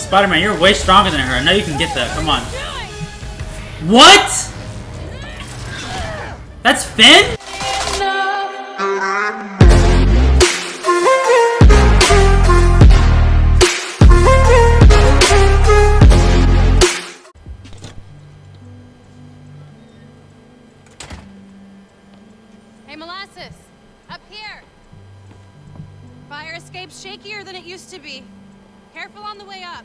Spider-Man, you're way stronger than her. I know you can get that. Come on. What? That's Phin? Hey, Molasses! Up here! Fire escape's shakier than it used to be. Careful on the way up.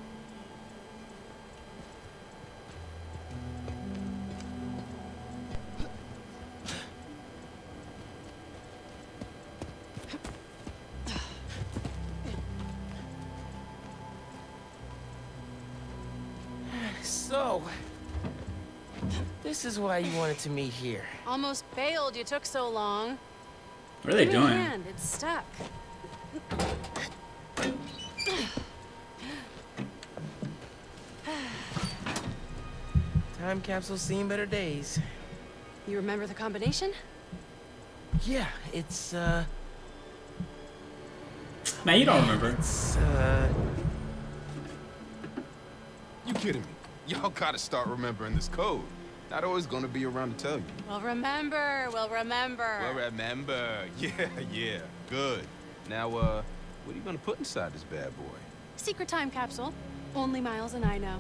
So, this is why you wanted to meet here. Almost bailed you took so long. What are they Give me a doing? hand, it's stuck. Time capsule's seen better days. You remember the combination? Yeah, it's, uh, Man, you don't remember. it's, uh, You kidding me? Y'all gotta start remembering this code. Not always gonna be around to tell you. We'll remember, we'll remember. Well, remember. Yeah, yeah. Good. Now, uh, what are you gonna put inside this bad boy? Secret time capsule. Only Miles and I know.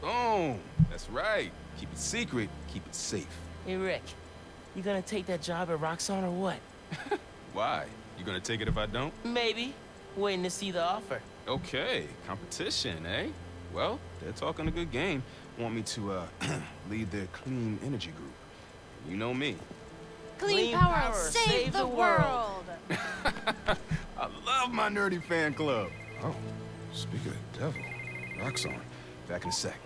Boom. That's right. Keep it secret. Keep it safe. hey Rick, you gonna take that job at Roxxon or what? Why? You gonna take it if I don't? Maybe. Waiting to see the offer. Okay. Competition, eh? Well, they're talking a good game. Want me to, uh, lead their clean energy group. You know me. Clean, Clean power, power, save, the, world. I love my nerdy fan club. Oh, speak of the devil, Roxxon. Back in a sec.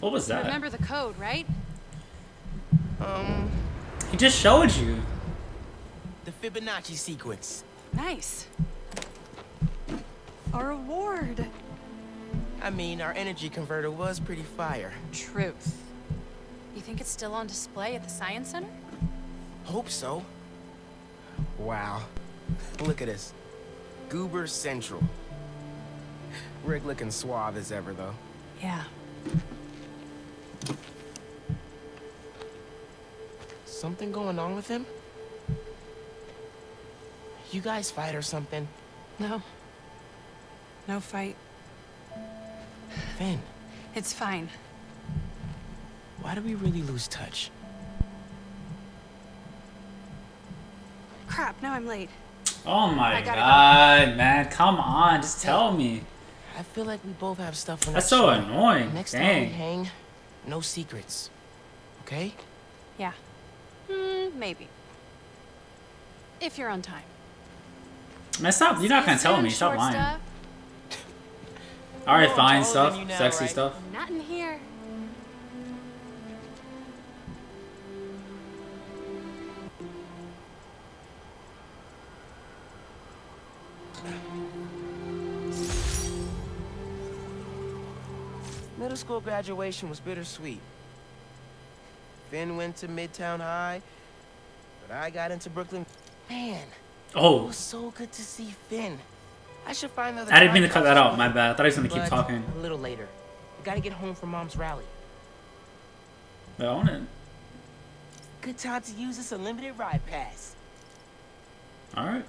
What was that? Remember the code, right? Um, He just showed you. the Fibonacci sequence. Nice. A reward. I mean, our energy converter was pretty fire. Truth. You think it's still on display at the Science Center? Hope so. Wow. Look at this. Goober Central. Rick looking suave as ever, though. Yeah. Something going on with him? You guys fight or something? No. No fight. Phin, It's fine. why do we really lose touch? Crap, now I'm late. Oh my I gotta god, man. Come on. Just tell me. I feel like we both have stuff we're That's so sharing. annoying. Next time we hang, no secrets. Okay? Yeah. Hmm, maybe. If you're on time. Man, stop. You're not gonna tell soon, me. Stop lying. Alright, fine stuff. you now, Sexy right? stuff. Not in here. Middle school graduation was bittersweet. Phin went to Midtown High, but I got into Brooklyn. Man, oh, it was so good to see Phin. I should find another I didn't mean to cut that out. My bad. I thought he was gonna keep talking. A little later. We gotta get home for mom's rally. I own it. Good time to use this unlimited ride pass. Alright.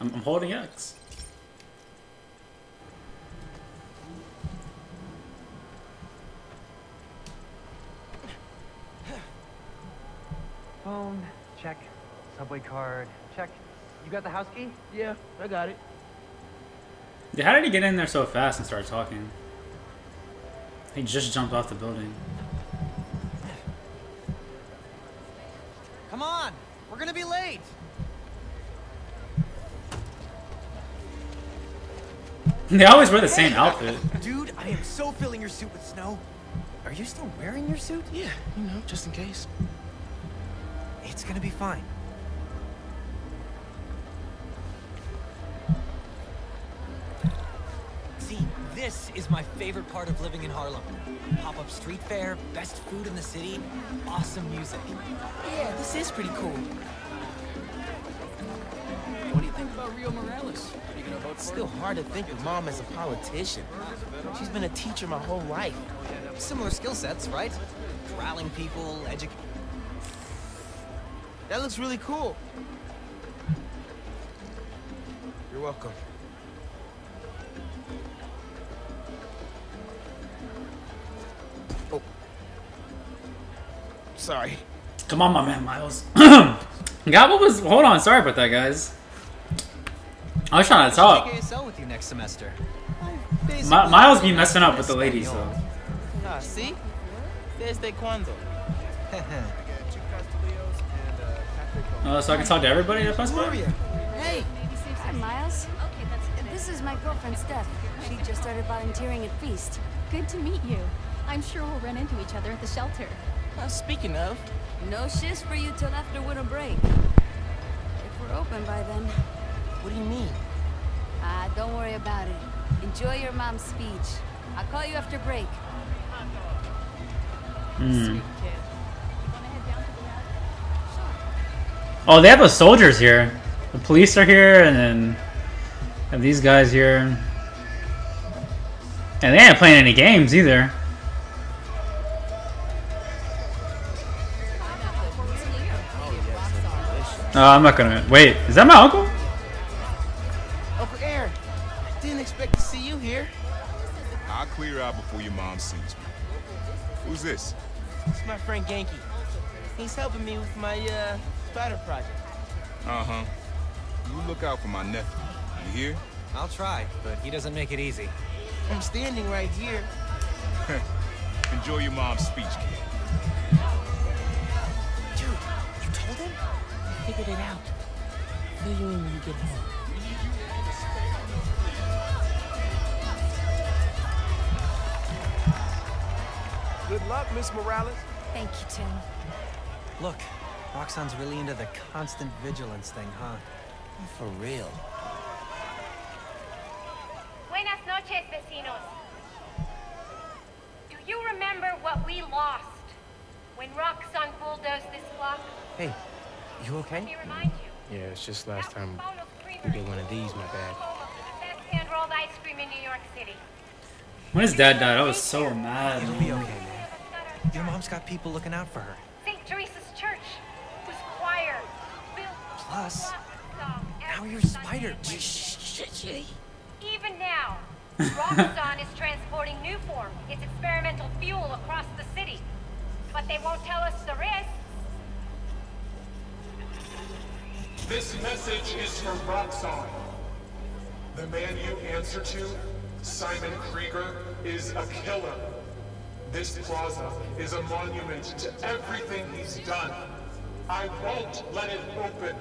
I'm, I'm holding X. Phone, check. Subway card, check. You got the house key? Yeah, I got it. Yeah, how did he get in there so fast and start talking? He just jumped off the building. Come on! We're gonna be late! They always wear the same outfit. Dude, I am so filling your suit with snow. Are you still wearing your suit? Yeah, you know, just in case. It's gonna be fine. See, this is my favorite part of living in Harlem. Pop-up street fair, best food in the city, awesome music. Yeah, this is pretty cool. What do you think about Rio Morales? You gonna vote It's still hard to think of mom as a politician. She's been a teacher my whole life. Similar skill sets, right? Rallying people, educating. That looks really cool. You're welcome. Oh. Sorry. Come on, my man, Miles. God, what was? Hold on, sorry about that, guys. I was trying to Take talk. ASL with you next semester. Mi- Miles be messing up with the ladies, though. Ah, see? Desde cuando? Uh, so I can talk to everybody at Best Buy? Gloria! Hey! Hi, Miles. This is my girlfriend, Steph. She just started volunteering at Feast. Good to meet you. I'm sure we'll run into each other at the shelter. Uh, speaking of, No shifts for you till after winter break. If we're open by then. what do you mean? Ah, don't worry about it. Enjoy your mom's speech. I'll call you after break. Hmm. Oh, they have the soldiers here. The police are here, and then have these guys here. And they ain't playing any games either. Uh, I'm not gonna. Wait, is that my uncle? Uncle Aaron, didn't expect to see you here. I'll clear out before your mom sees me. Who's this? It's my friend Ganke. He's helping me with my, uh, spider project. Uh-huh. You look out for my nephew. You hear? I'll try, but he doesn't make it easy. I'm standing right here. Enjoy your mom's speech, kid. Dude, you told him? I figured it out. Fill you in when you get home. Good luck, Miss Morales. Thank you, Tim. Look, Roxxon's really into the constant vigilance thing, huh? For real. Buenas noches, vecinos. Do you remember what we lost when Roxxon bulldozed this block? Hey, you Let okay? me remind you. Yeah, it's just last time we did one of these, my bad. home of the best hand-rolled ice cream in New York City. When his dad died, I was so mad. It'll be okay, man. Your mom's got people looking out for her. Plus, now you're Sunday. Spider. Even now, Roxxon is transporting Nuform, its experimental fuel, across the city. But they won't tell us the risk. This message is from Roxxon. The man you answer to, Simon Krieger, is a killer. This plaza is a monument to everything he's done. I won't let it open.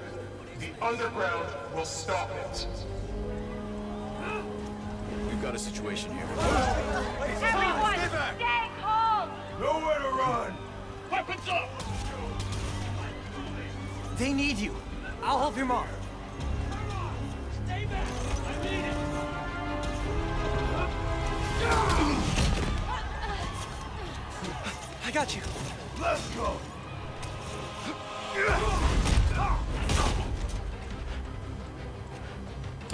The underground will stop it. We've got a situation here. Everyone, stay calm! Nowhere to run! Weapons up! They need you. I'll help your mom. I got you. Let's go!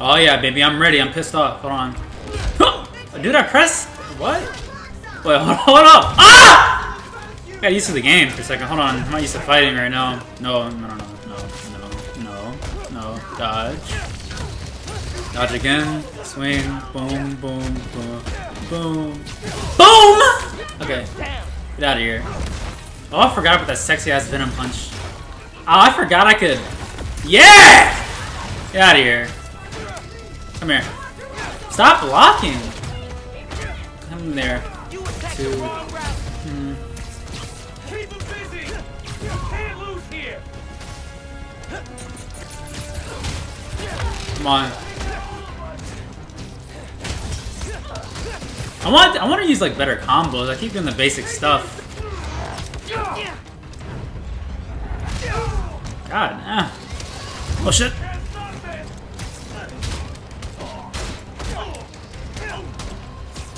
Oh yeah, baby, I'm ready. I'm pissed off. Hold on. Dude, I pressed. What? Wait, hold, hold up. Ah! Got used to the game for a second. Hold on. I'm not used to fighting right now. No, no, no, no, no, no, no. Dodge. Dodge again. Swing. Boom, boom, boom, boom. Boom! Okay. Get out of here. Oh, I forgot about that sexy ass Venom punch. Oh, I forgot I could. Yeah! Get out of here. Come here. Stop blocking. Come there. Two. Hmm. Come on. I want I want to use like better combos. I keep doing the basic stuff. God. Ah. Oh shit.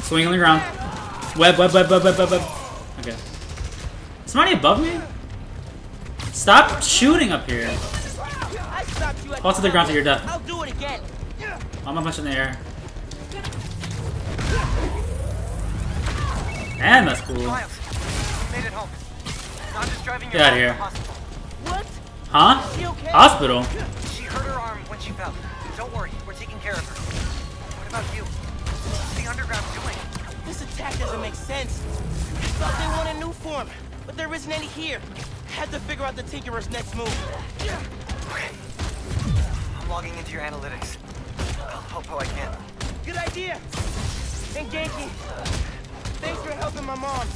Swing on the ground. Web, web, web, web, web, web, web. Okay. Is somebody above me? Stop shooting up here. I stopped you at Fall to the ground to your death. I'll do it again. I'm a bunch in the air. And that's cool. Miles, you made it home. I'm just driving Get outta your here. What? Huh? She okay? Hospital? She hurt her arm when she fell. Don't worry, we're taking care of her. What about you? What's the underground doing? This attack doesn't make sense. I Thought they want a Nuform, but there isn't any here. I Had to figure out the Tinkerer's next move. Okay. I'm logging into your analytics. I'll help how I can. Good idea. And Ganke, thanks for helping my mom.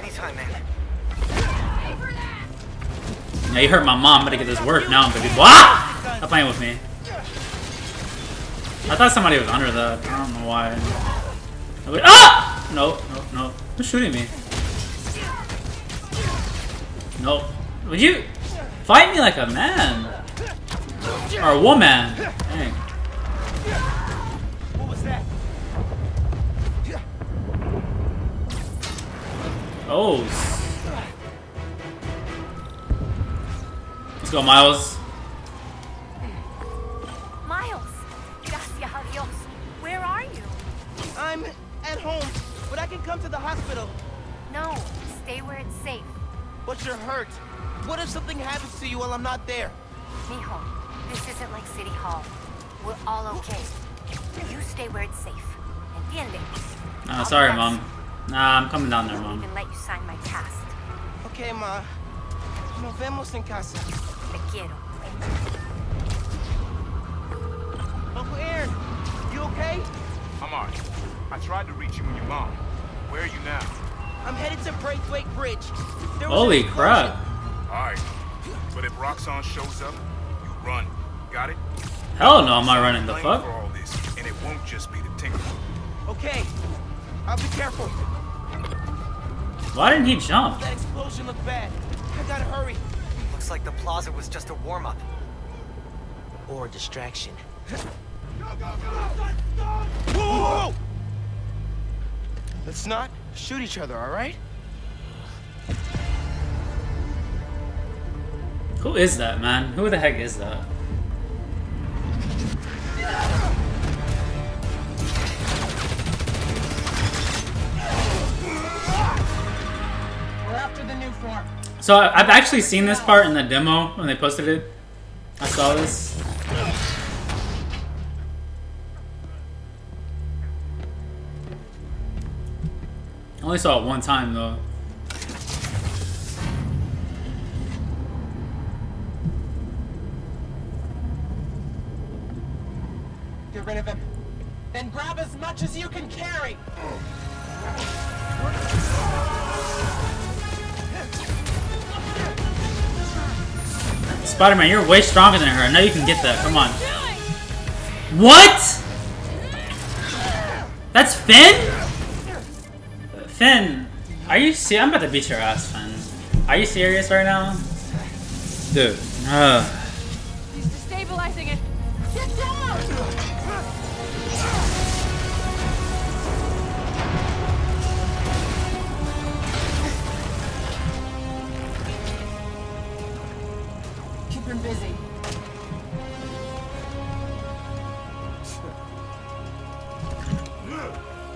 Anytime, man. Yeah, you hurt my mom. I'm gonna get this work now, baby. What? Stop playing with me. I thought somebody was under that. I don't know why. Wait. Ah! No, no, no. Who's shooting me? No. Would you fight me like a man? Or a woman? Dang. What was that? Oh. Let's go, Miles. Miles! Gracias a Dios. Where are you? I'm at home, but I can come to the hospital. No, stay where it's safe. But you're hurt. What if something happens to you while I'm not there? Mijo, this isn't like City Hall. We're all okay. You stay where it's safe. Entiende? Oh, sorry, mom. Nah, I'm coming down there, mom. Even let you sign my cast. Okay, ma. Nos vemos en casa. Te quiero. Uncle Aaron, you okay? I'm alright. I tried to reach you and your mom. Where are you now? I'm headed to Braithwaite Bridge. There was Holy crap. Alright. But if Roxxon shows up, you run. Got it? Hell no, I'm not running the fuck. For all this, and it won't just be the Tinker. Okay, I'll be careful. Why didn't he jump? That explosion looked bad. I gotta hurry. Looks like the plaza was just a warm-up. Or a distraction. Whoa, whoa, whoa! Let's not shoot each other, all right? Who is that, man? Who the heck is that? We're after the Nuform. So I've actually seen this part in the demo when they posted it. I saw this. I only saw it one time though. Spider-Man, you're way stronger than her. I know you can get that. Come on. What? That's Phin? Phin, are you serious? I'm about to beat your ass, Phin. Are you serious right now? Dude. Ugh.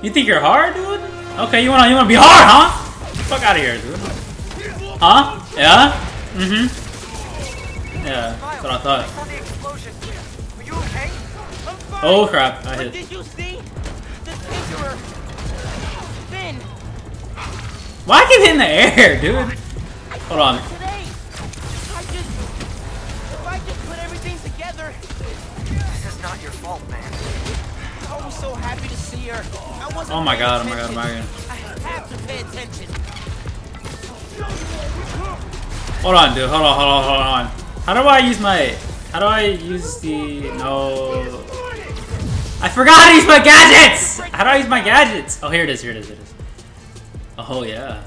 You think you're hard, dude? Okay, you wanna you wanna be hard, huh? Fuck out of here, dude. Huh? Yeah? Mm-hmm. Yeah, that's what I thought. saw the explosion. Are you okay? I'm fine. Oh crap, I hit. did you see? The Tinkerer. Phin. Why I keep hitting the air, dude? Hold on. Today. I just... If I just put everything together... This is not your fault, man. I was so happy to see her. I wasn't Oh my god, oh my god, oh my god. I have to pay attention. Hold on, dude. Hold on, hold on, hold on. How do I use my... How do I use the... No... I forgot how to use my gadgets! How do I use my gadgets? Oh, here it is, here it is, here it is. Oh, yeah.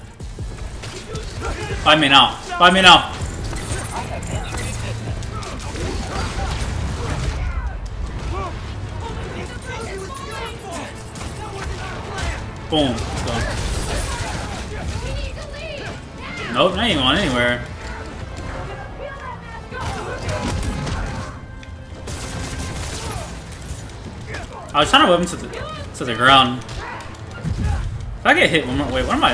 Find me now. Find me now. Boom. Let's. Nope, not even going anywhere. I was trying to whip him to the to the ground. If I get hit one more, wait, what am I?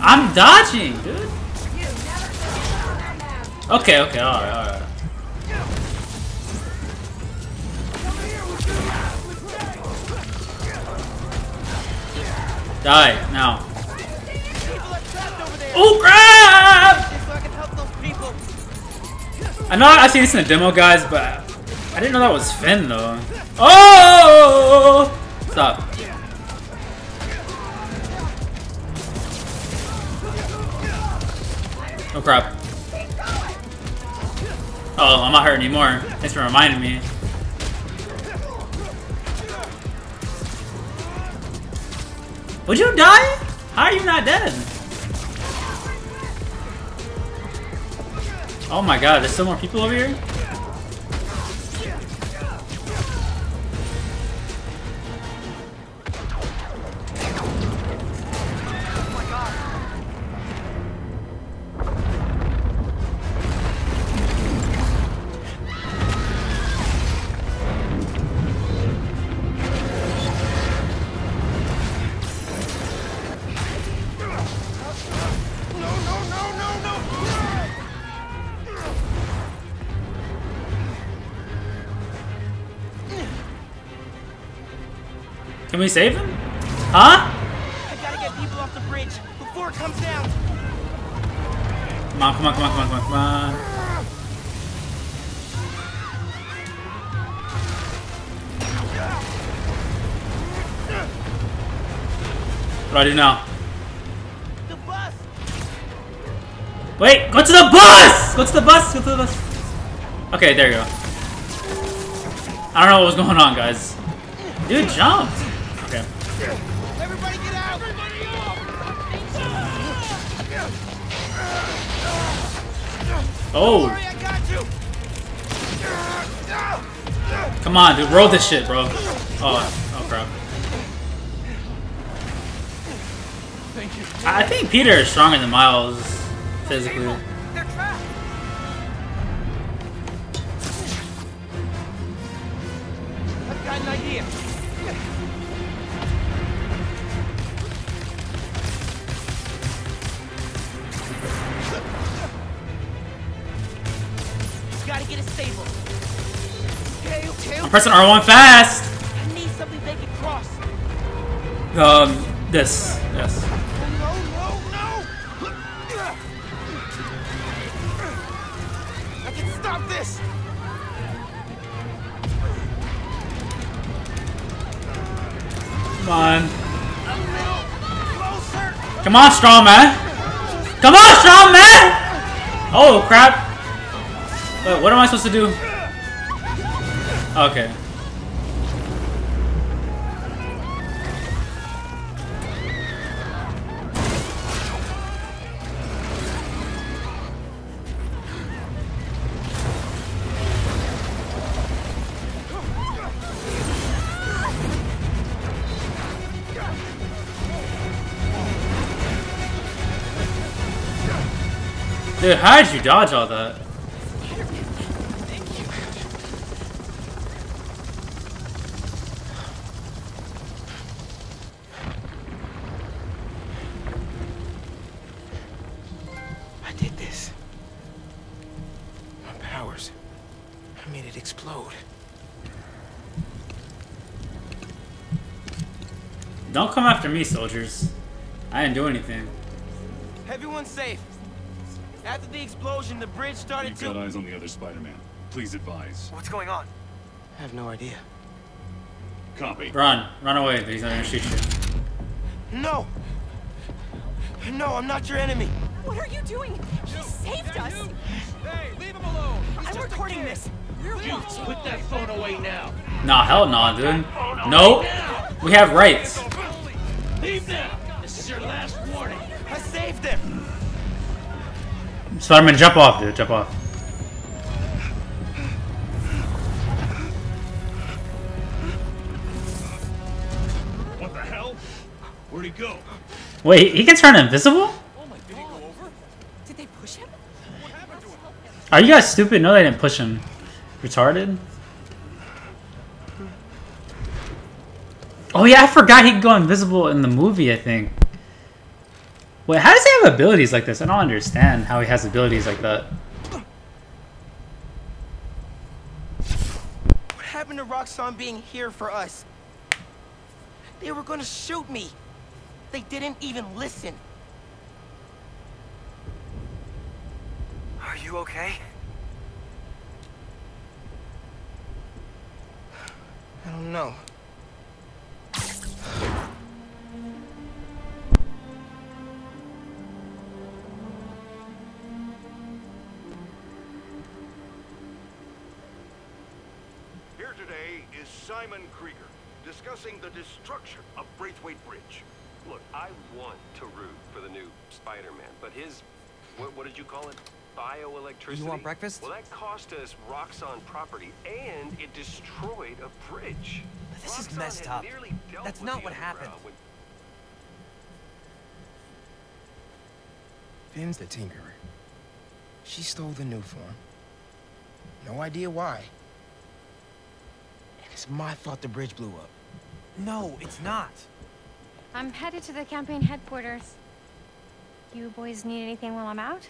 I'm dodging. Okay, okay, alright, alright. Die, now. Oh, crap! I know I've seen this in the demo, guys, but I didn't know that was Phin, though. Oh! Stop. Oh, crap. I'm not hurt anymore. Thanks for reminding me. Would you die? How are you not dead? Oh my god, there's still more people over here? Can we save him? Huh? I gotta get people off the bridge before it comes down. Come on, come on, come on, come on, come on, come on. What do I do now? The bus. Wait, go to the bus! Go to the bus, go to the bus. Okay, there you go. I don't know what was going on, guys. Dude, jump! Everybody get out. Oh, I got come on, dude, roll this shit, bro. Oh, oh crap. I I think Peter is stronger than Miles, physically. I'm pressing R1 fast! I need something they can cross. Um, this, yes. No, no, no! I can stop this! Come on. A little closer! Come on, strong man! Come on, strong man! Oh, crap. Wait, what am I supposed to do? Okay. Dude, how did you dodge all that? After me, soldiers. I didn't do anything. Everyone's safe. After the explosion, the bridge started We've to... got eyes on the other Spider-Man. Please advise. What's going on? I have no idea. Copy. Run. Run away. He's not gonna shoot you. No! No, I'm not your enemy. What are you doing? He saved us. Hey, leave him alone. I'm recording this. You're watching. Put that phone away now. Nah, hell no, dude. Nope. We have rights. Leave! This is your last warning. I saved them! Starman, jump off, dude. Jump off. What the hell? Where'd he go? Wait, he can turn invisible? Oh Are you guys stupid? No, they didn't push him. Retarded? Oh yeah, I forgot he could go invisible in the movie, I think. Wait, how does he have abilities like this? I don't understand how he has abilities like that. What happened to Roxxon being here for us? They were gonna shoot me. They didn't even listen. Are you okay? I don't know. Here today is Simon Krieger, discussing the destruction of Braithwaite Bridge. Look, I want to root for the new Spider-Man, but his, what, what did you call it? Bioelectricity? You want breakfast? Well, that cost us Roxxon property, and it destroyed a bridge. But this is messed up. That's not what happened. Underground when- Phin's the Tinkerer. She stole the Nuform. No idea why. And it's my fault the bridge blew up. No, it's not. I'm headed to the campaign headquarters. You boys need anything while I'm out?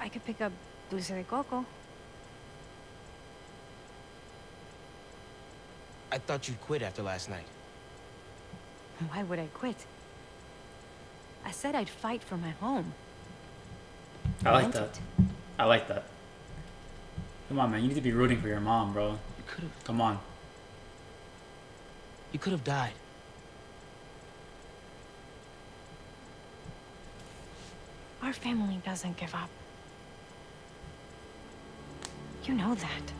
I could pick up dulce de coco. I thought you'd quit after last night. Why would I quit? I said I'd fight for my home. I like meant that. I like that. Come on, man. You need to be rooting for your mom, bro. You could have Come on. you could have died. Our family doesn't give up. You know that.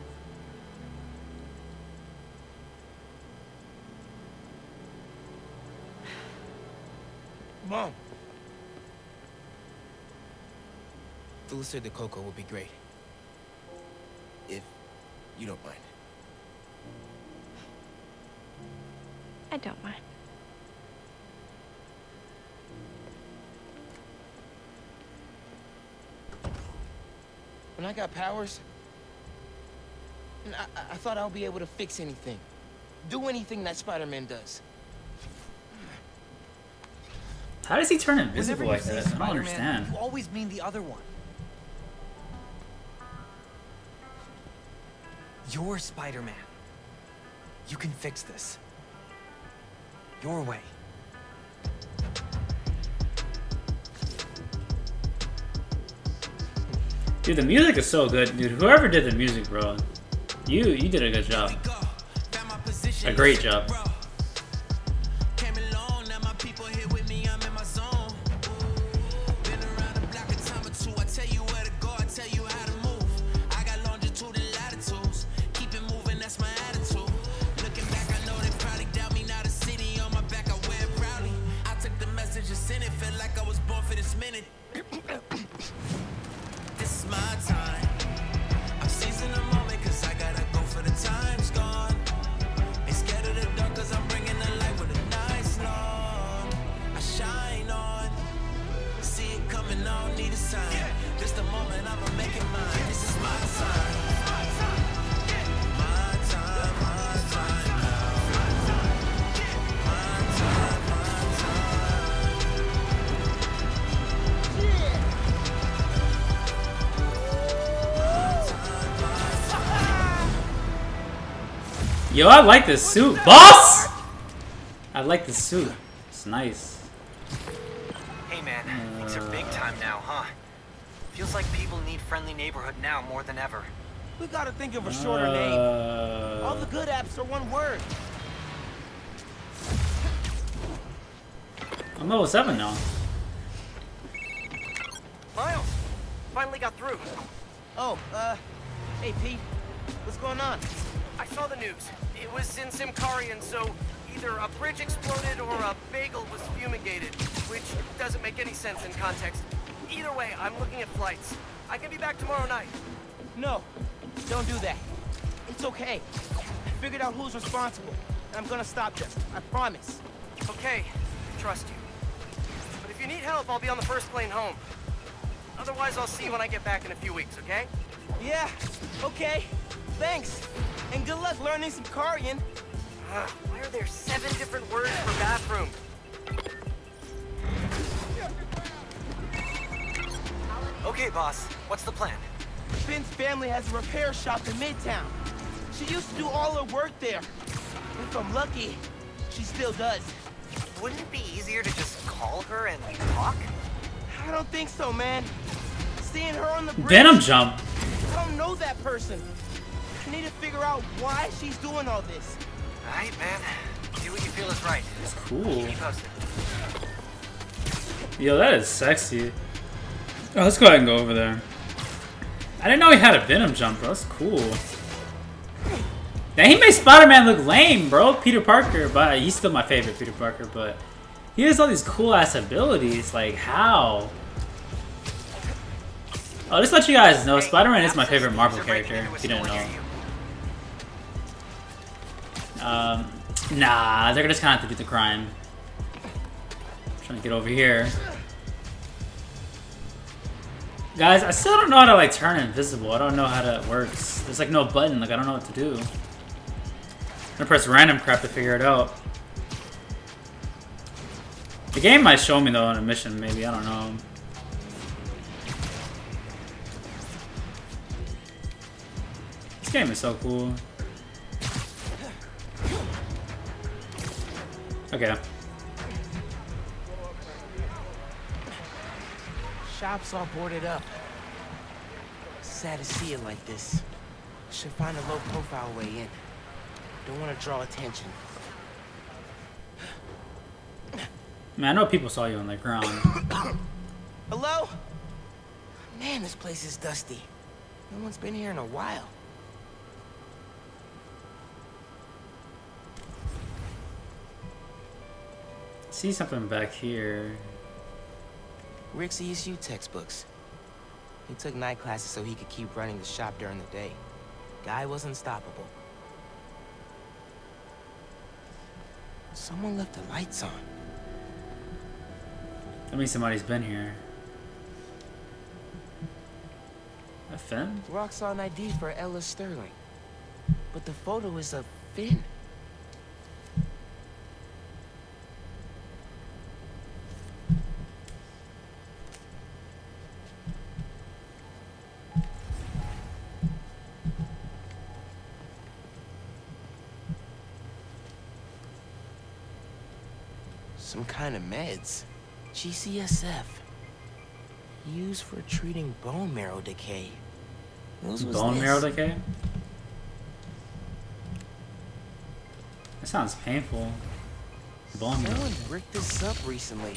Mom. Dulce de coco would be great. If you don't mind. I don't mind. When I got powers, and I, I- I thought I'll be able to fix anything. Do anything that Spider-Man does. How does he turn invisible like say that? I don't understand. You always mean the other one. You're Spider-Man. You can fix this. Your way. Dude, the music is so good, dude. Whoever did the music, bro, you you did a good job. A great job. Yo, I like this suit, boss. I like this suit. It's nice. Hey man, things are big time now, huh? Feels like people need friendly neighborhood now more than ever. We gotta think of a shorter name. Uh, All the good apps are one word. I'm level seven now. Miles, finally got through. Oh, uh, hey Pete, what's going on? I saw the news. It was in Symkarian, so either a bridge exploded or a bagel was fumigated, which doesn't make any sense in context. Either way, I'm looking at flights. I can be back tomorrow night. No, don't do that. It's okay. I figured out who's responsible, and I'm gonna stop them. I promise. Okay, trust you. But if you need help, I'll be on the first plane home. Otherwise, I'll see you when I get back in a few weeks, okay? Yeah, okay. Thanks. And good luck learning Symkarian. Ugh, ah, why are there seven different words for bathroom? Okay, boss. What's the plan? Phin's family has a repair shop in Midtown. She used to do all her work there. If I'm lucky, she still does. Wouldn't it be easier to just call her and talk? I don't think so, man. Seeing her on the bridge, Venom jump. I don't know that person. I need to figure out why she's doing all this. Alright, man. Do what you feel is right. It's cool. Keep me posted. Yo, that is sexy. Oh, let's go ahead and go over there. I didn't know he had a Venom jump, bro. That's cool. Now, he made Spider-Man look lame, bro. Peter Parker, but he's still my favorite Peter Parker, but he has all these cool-ass abilities. Like, how? Oh, just let you guys know, Spider-Man is my favorite Marvel character, if you didn't know. Um, nah, they're just gonna have to do the crime. I'm trying to get over here. Guys, I still don't know how to like turn invisible. I don't know how that works. There's like no button, like I don't know what to do. I'm gonna press random crap to figure it out. The game might show me though on a mission, maybe, I don't know. This game is so cool. Okay. Shop's all boarded up. Sad to see it like this. Should find a low-profile way in. Don't want to draw attention. Man, I know people saw you on the ground. Hello? Man, this place is dusty. No one's been here in a while. See something back here. Rick's ESU textbooks. He took night classes so he could keep running the shop during the day. Guy was unstoppable. Someone left the lights on. That means somebody's been here. A Phin? Rock's on ID for Ella Sterling. But the photo is of Phin. Some kind of meds. GCSF. Used for treating bone marrow decay. Bone this? marrow decay? That sounds painful. Bone marrow. Someone bricked this up recently.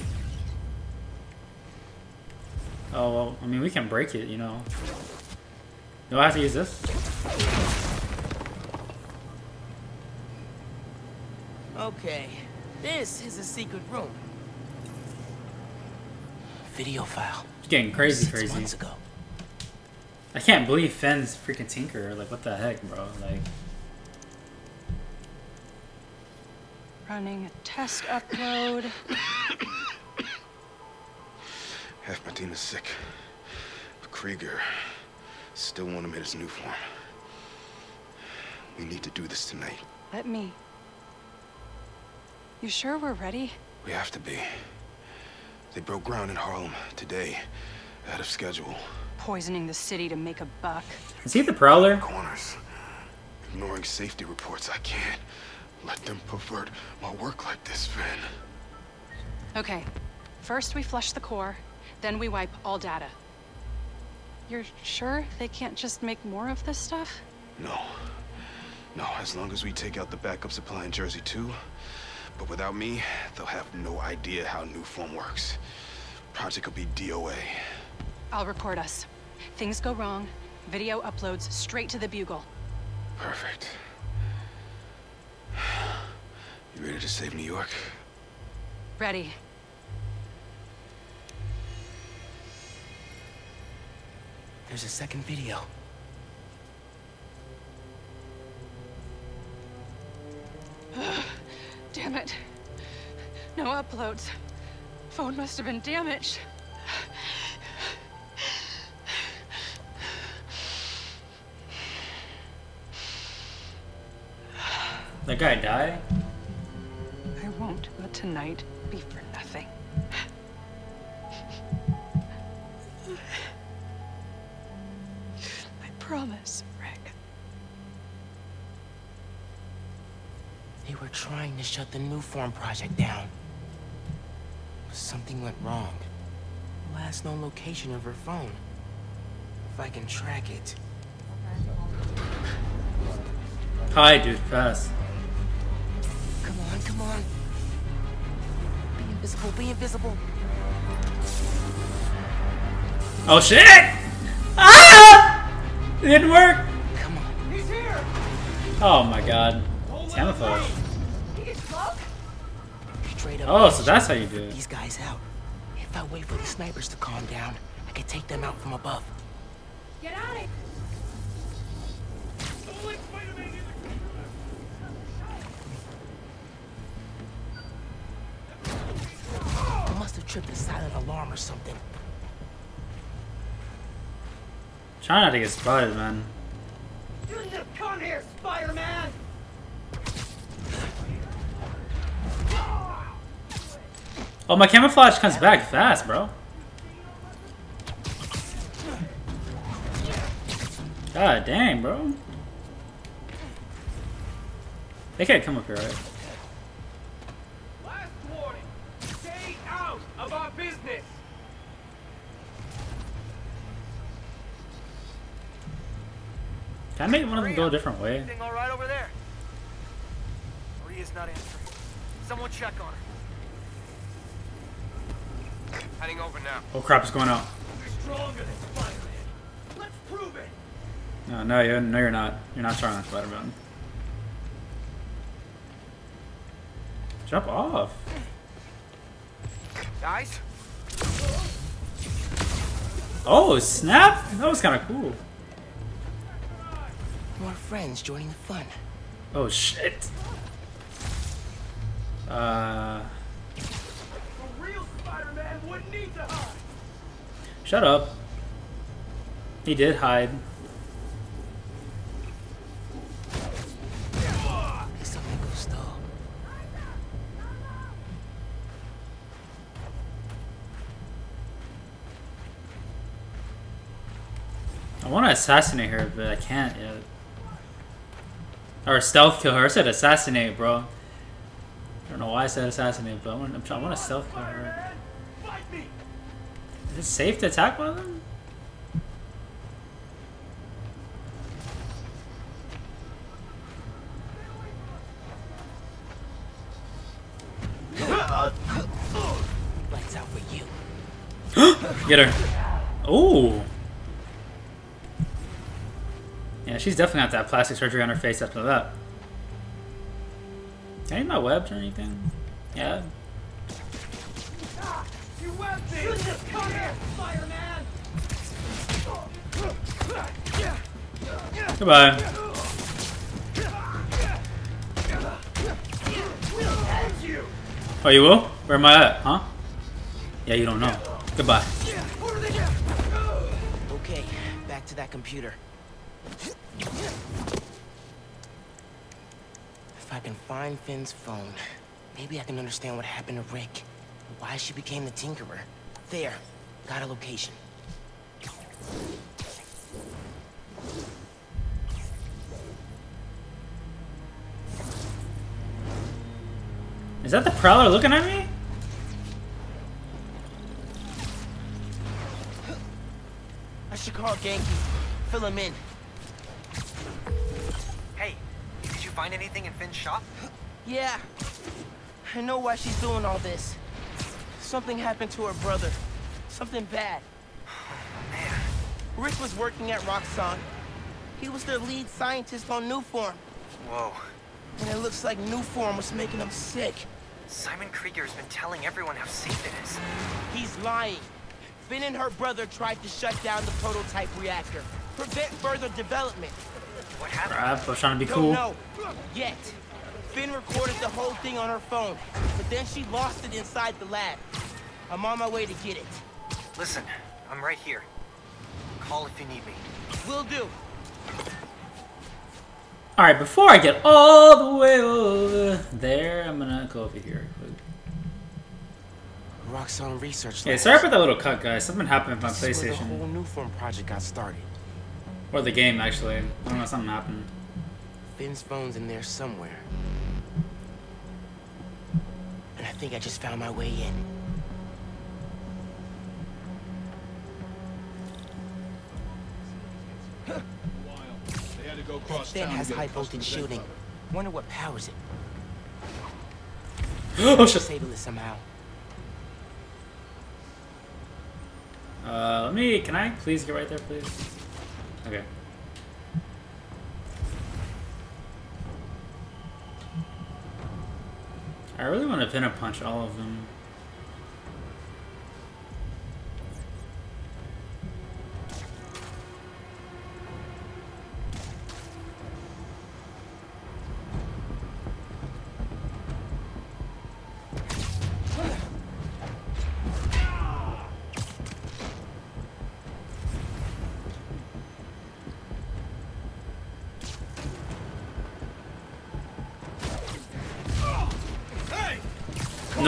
Oh, well, I mean, we can break it, you know. Do I have to use this? Okay, this is a secret room. Video file. It's getting crazy, Six crazy. months ago. I can't believe Phin's freaking Tinker. Like, what the heck, bro? Like, Running a test upload. Half my team is sick. But Krieger still want him in his Nuform. We need to do this tonight. Let me. You sure we're ready? We have to be. They broke ground in Harlem today, out of schedule. Poisoning the city to make a buck. is he the Prowler? Corners. Ignoring safety reports, I can't let them pervert my work like this, Phin. Okay. First we flush the core, then we wipe all data. You're sure they can't just make more of this stuff? No. No, as long as we take out the backup supply in Jersey too. But without me, they'll have no idea how Nuform works. Project will be DOA. I'll record us. Things go wrong, video uploads straight to the Bugle. Perfect. You ready to save New York? Ready. There's a second video. Damn it. No uploads. Phone must have been damaged. That guy die? I won't let tonight be for trying to shut the Nuform project down. Something went wrong. Last known location of her phone. If I can track it. Hi, dude, fast. Come on, come on. Be invisible, be invisible. Oh shit! Ah! It didn't work! Come on. He's here! Oh my god. Camouflage. Straight up. Oh, so that's how you do it. These guys out. If I wait for the snipers to calm down, I can take them out from above. Get out of I must have tripped a silent alarm or something. Try not to get spotted, man. Come here, Spider-Man! Oh, my camouflage comes back fast, bro. God dang, bro. They can't come up here, right? Last warning. Stay out of our business. Can I make one of them go a different way? Everything all right over there? Maria's not answering. Someone check on her. Heading over now. Oh crap, it's going out. Stronger than Spider-Man. Let's prove it. No, no, you're, no, you're not. You're not trying to Spider-Man. Jump off. Guys? Oh, snap! That was kind of cool. More friends joining the fun. Oh, shit. Uh... Shut up. He did hide. I want to assassinate her, but I can't yet. Or stealth kill her. I said assassinate, bro. I don't know why I said assassinate, but I want, I'm I want to stealth kill her. Is it safe to attack one of them? Lights out for you. Get her. Oh. Yeah, she's definitely got that plastic surgery on her face after that. Can I my webs or anything? Yeah. Goodbye. Oh, you will? Where am I at? Huh? Yeah, you don't know. Goodbye. Okay, back to that computer. If I can find Phin's phone, maybe I can understand what happened to Rick. Why she became the Tinkerer. There, got a location. Is that the Prowler looking at me? I should call Ganke. Fill him in. Hey, did you find anything in Phin's shop? Yeah. I know why she's doing all this. Something happened to her brother. Something bad. Man. Rick was working at Roxxon. He was their lead scientist on Nuform. Whoa. And it looks like Nuform was making him sick. Simon Krieger's been telling everyone how safe it is. He's lying. Phin and her brother tried to shut down the prototype reactor. Prevent further development. What happened? Crap, I was trying to be Don't cool. know. Yet. Phin recorded the whole thing on her phone, but then she lost it inside the lab. I'm on my way to get it. Listen, I'm right here. Call if you need me. Will do. Alright, before I get all the way over there, I'm gonna go over here quick. Roxxon Research Hey, Labs. sorry about that little cut, guys. Something happened with my This is where the whole Nuform project got started. Or the game, actually. I don't know, something happened. Phin's phone's in there somewhere. And I think I just found my way in. Go That cross Finn town has to high voltage info. shooting. Wonder what powers it. Oh, shit. Disable it somehow. Uh, let me. Can I please get right there, please? Okay. I really want to pin a punch all of them.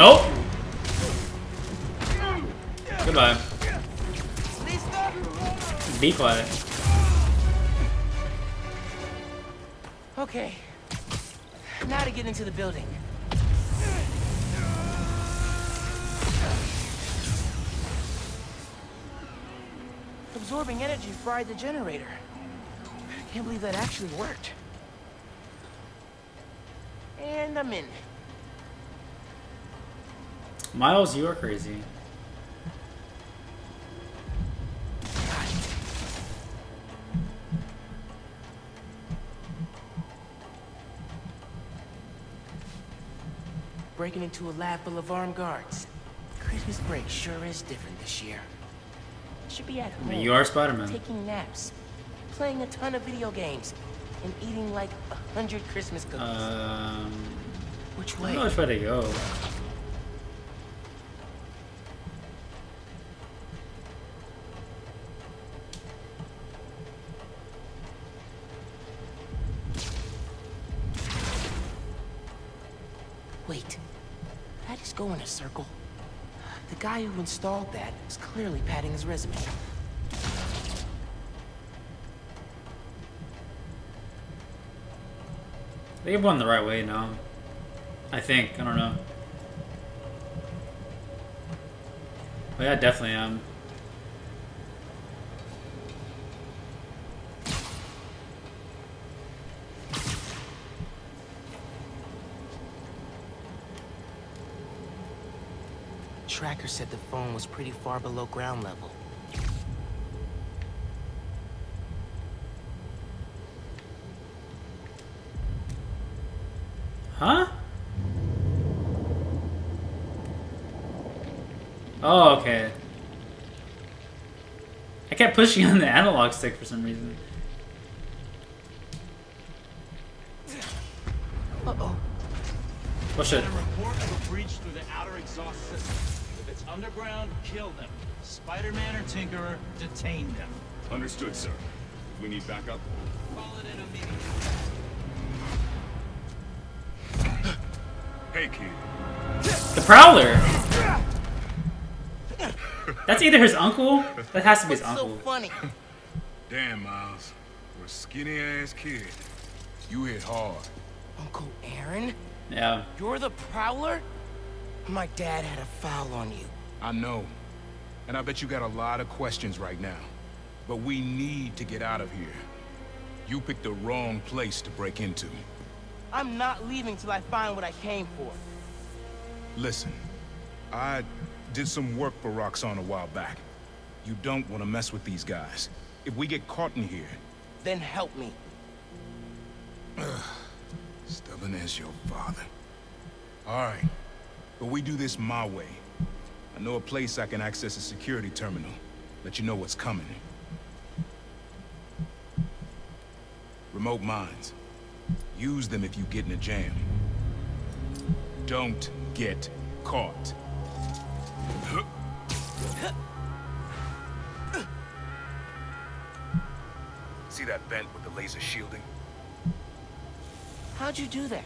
Nope. Goodbye. Be quiet. Okay. Now to get into the building. Absorbing energy fried the generator. Can't believe that actually worked. And I'm in. Miles, you are crazy. Breaking into a lab full of armed guards. Christmas break sure is different this year. Should be at I home. mean, you are Spider-Man. Taking naps, playing a ton of video games, and eating like a hundred Christmas cookies. Um, Which I way? don't know which way to go. Circle. The guy who installed that is clearly padding his resume. They won the right way now. I think. I don't know. Oh yeah, definitely am. Tracker said the phone was pretty far below ground level. Huh? Oh, okay. I kept pushing on the analog stick for some reason. Uh-oh. Oh shit. Underground, kill them. Spider-Man or Tinkerer, detain them. Understood, sir. We need backup. Call it in immediately. Hey, kid. The Prowler! That's either his uncle. That has to be his uncle. so funny? Damn, Miles. You're a skinny ass kid. You hit hard. Uncle Aaron? Yeah. You're the Prowler? My dad had a foul on you. I know. And I bet you got a lot of questions right now. But we need to get out of here. You picked the wrong place to break into. I'm not leaving till I find what I came for. Listen, I did some work for Roxxon a while back. You don't want to mess with these guys. If we get caught in here, Then help me. stubborn as your father. All right, but we do this my way. I know a place I can access a security terminal. Let you know what's coming. Remote mines. Use them if you get in a jam. Don't get caught. See that vent with the laser shielding? How'd you do that?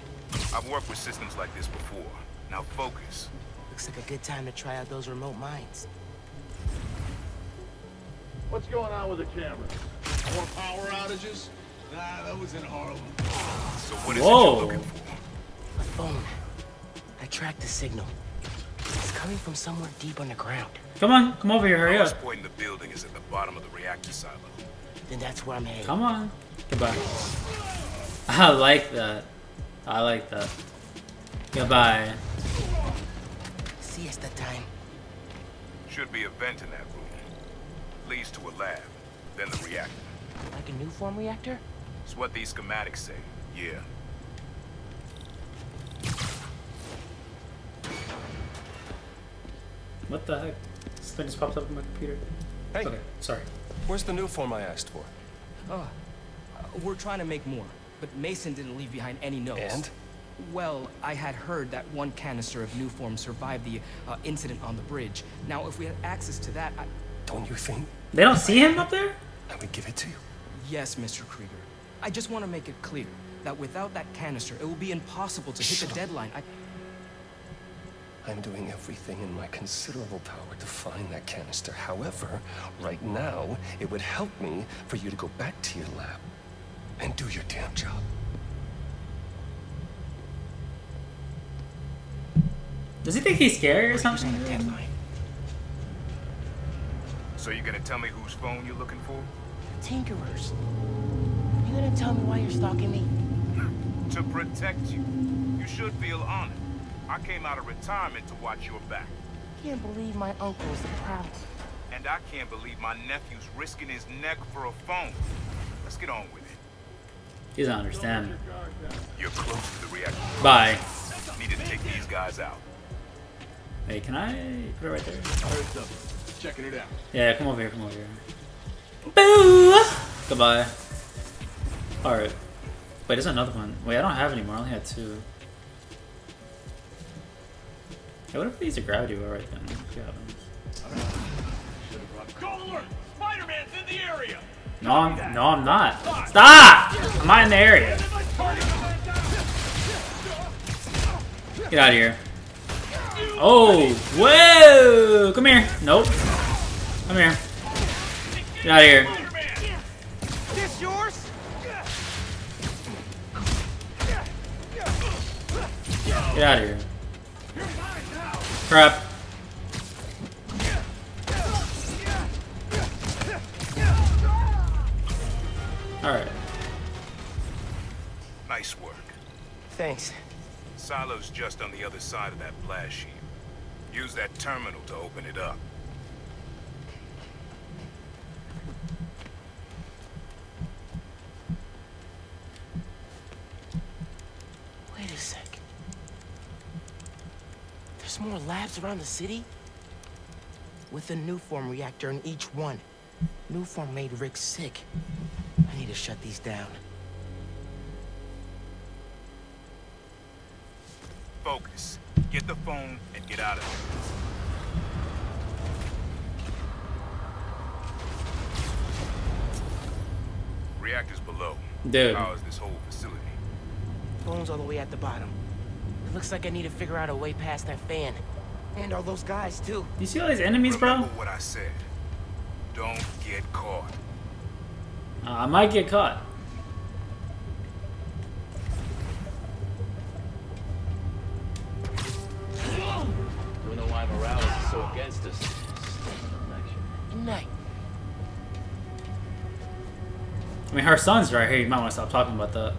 I've worked with systems like this before. Now focus. Looks like a good time to try out those remote mines. What's going on with the cameras? More power outages? Nah, that was in Harlem. So what is Whoa. it you're looking for? A phone. I tracked the signal. It's coming from somewhere deep underground. Come on, come over here, hurry Lowest up. point in the building is at the bottom of the reactor silo. Then that's where I'm headed. Come on. Goodbye. I like that. I like that. Goodbye. Siesta time. Should be a vent in that room. Leads to a lab, then the reactor. Like a Nuform reactor? It's what these schematics say. Yeah. What the heck? Something just popped up on my computer. Hey. Okay, sorry. Where's the Nuform I asked for? Oh, uh, we're trying to make more, but Mason didn't leave behind any notes. And? Well, I had heard that one canister of Nuform survived the uh, incident on the bridge. Now, if we had access to that, I... Don't you think? They don't see him up there? I would give it to you. Yes, Mr. Krieger. I just want to make it clear that without that canister, it will be impossible to hit the deadline. I... I'm doing everything in my considerable power to find that canister. However, right now, it would help me for you to go back to your lab and do your damn job. Does he think he's scary or something? So you're gonna tell me whose phone you're looking for? Tinkerers. You gonna tell me why you're stalking me? To protect you. You should feel honored. I came out of retirement to watch your back. Can't believe my uncle's the problem. And I can't believe my nephew's risking his neck for a phone. Let's get on with it. He doesn't understand. You're close to the reactor. Bye. Need to take these guys out. Hey, can I put it right there? Heads up. Checking it out. Yeah, come over here, come over here. Boo! Goodbye. Alright. Wait, there's another one. Wait, I don't have any more. I only had two. Hey, what if we use a gravity well right then? See what happens. Go alert! Spider-Man's in the area! No, I'm, no, I'm not. Stop! I'm not in the area. Get out of here. Oh, whoa! Come here. Nope. Come here. Get out of here. This yours? Get out of here. Crap. Alright. Nice work. Thanks. Silo's just on the other side of that blast sheet. Use that terminal to open it up. Wait a sec. There's more labs around the city? With a Nuform reactor in each one. Nuform made Rick sick. I need to shut these down. Focus. Get the phone and get out of there. Reactors below. Dude. Powers this whole facility. Phone's all the way at the bottom. It looks like I need to figure out a way past that fan. And all those guys, too. You see all these enemies, bro? Remember what I said. Don't get caught. Uh, I might get caught. Good night. I mean, her son's right here. You might want to stop talking about that.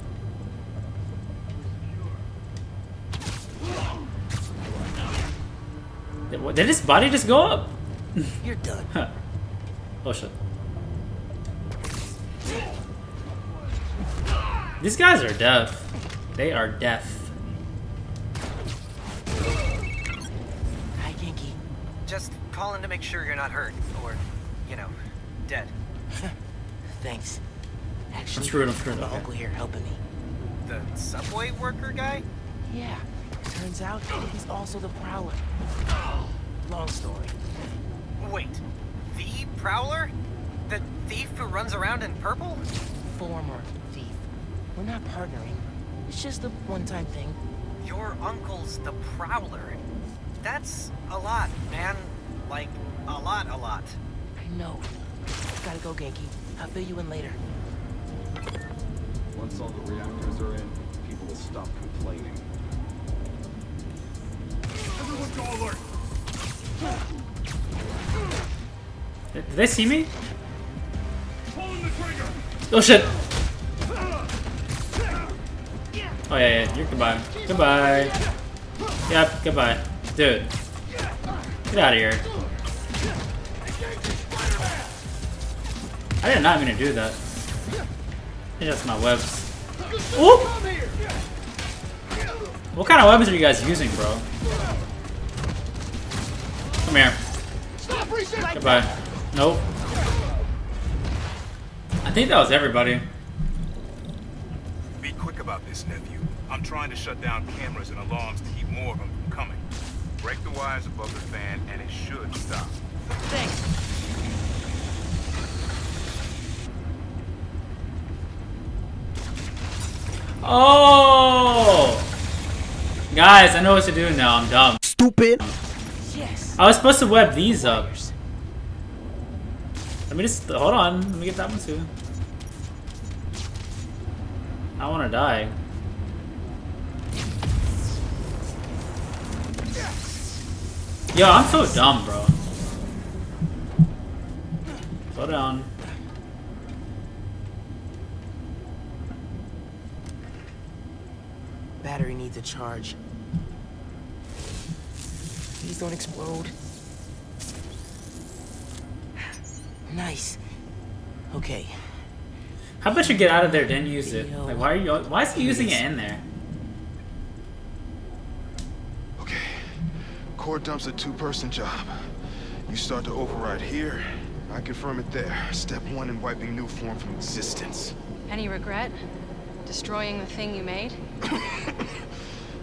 Did, what, did his body just go up? You're done. oh shit. These guys are deaf. They are deaf. Calling to make sure you're not hurt, or, you know, dead. Thanks. Actually, I'm screwed, I'm screwed, My okay. uncle here helping me. The subway worker guy? Yeah. Turns out he's also the Prowler. Long story. Wait, the Prowler? The thief who runs around in purple? Former thief. We're not partnering. It's just a one-time thing. Your uncle's the Prowler. That's a lot, man. Like, a lot, a lot. I know. Gotta go, Ganke. I'll fill you in later. Once all the reactors are in, people will stop complaining. Everyone go alert! Did did they see me? Pulling the trigger! Oh shit! Oh yeah, yeah, you're goodbye. Goodbye. Yep, goodbye. Dude. Get out of here. I did not mean to do that. It's just my webs. Oop! What kind of weapons are you guys using, bro? Come here. Goodbye. Nope. I think that was everybody. Be quick about this, nephew. I'm trying to shut down cameras and alarms to keep more of them from coming. Break the wires above the fan, and it should stop. Thanks. Oh! Guys, I know what to do now. I'm dumb. Stupid. Yes. I was supposed to web these up. Let me just hold on. Let me get that one too. I want to die. Yo, I'm so dumb, bro. Slow down. Battery needs a charge. Please don't explode. Nice. Okay. How about you get out of there, then use it? Like, why are you? Why is he using it in there? Okay. Core dump's a two-person job. You start to override here, I confirm it there. Step one in wiping Nuform from existence. Any regret? Destroying the thing you made?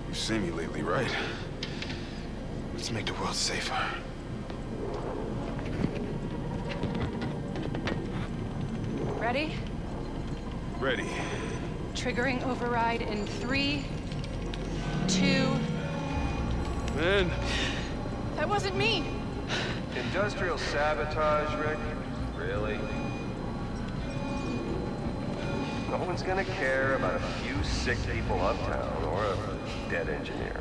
You've seen me lately, right? Let's make the world safer. Ready? Ready. Triggering override in three, two. Man. That wasn't me. Industrial sabotage, Rick? Really? No one's gonna care about a few sick people uptown or a dead engineer.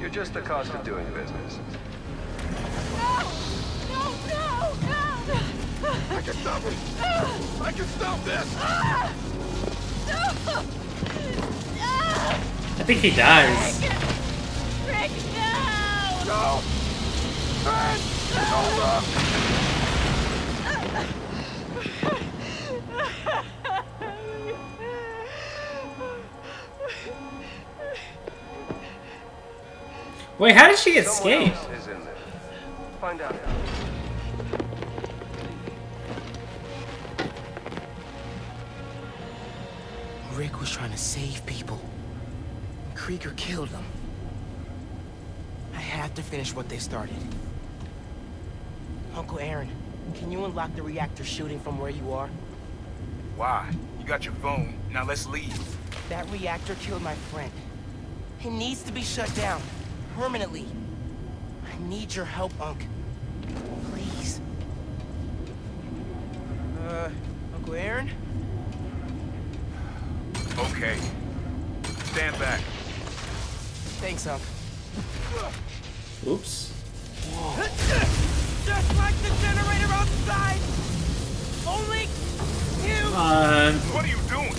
You're just the cost of doing business. No! No, no, no! I can stop it! I can stop this! I think he dies. Rick, no! No! Ben! Hold up! Wait, how did she Someone escape? else is in there. Find out. Rick was trying to save people. Krieger killed them. I have to finish what they started. Uncle Aaron, can you unlock the reactor shooting from where you are? Why? You got your phone. Now let's leave. That reactor killed my friend. It needs to be shut down. Permanently. I need your help, Unc. Please. Uh, Uncle Aaron? Okay. Stand back. Thanks, Unc. Oops. Just like the generator outside! Only you! Come on. What are you doing?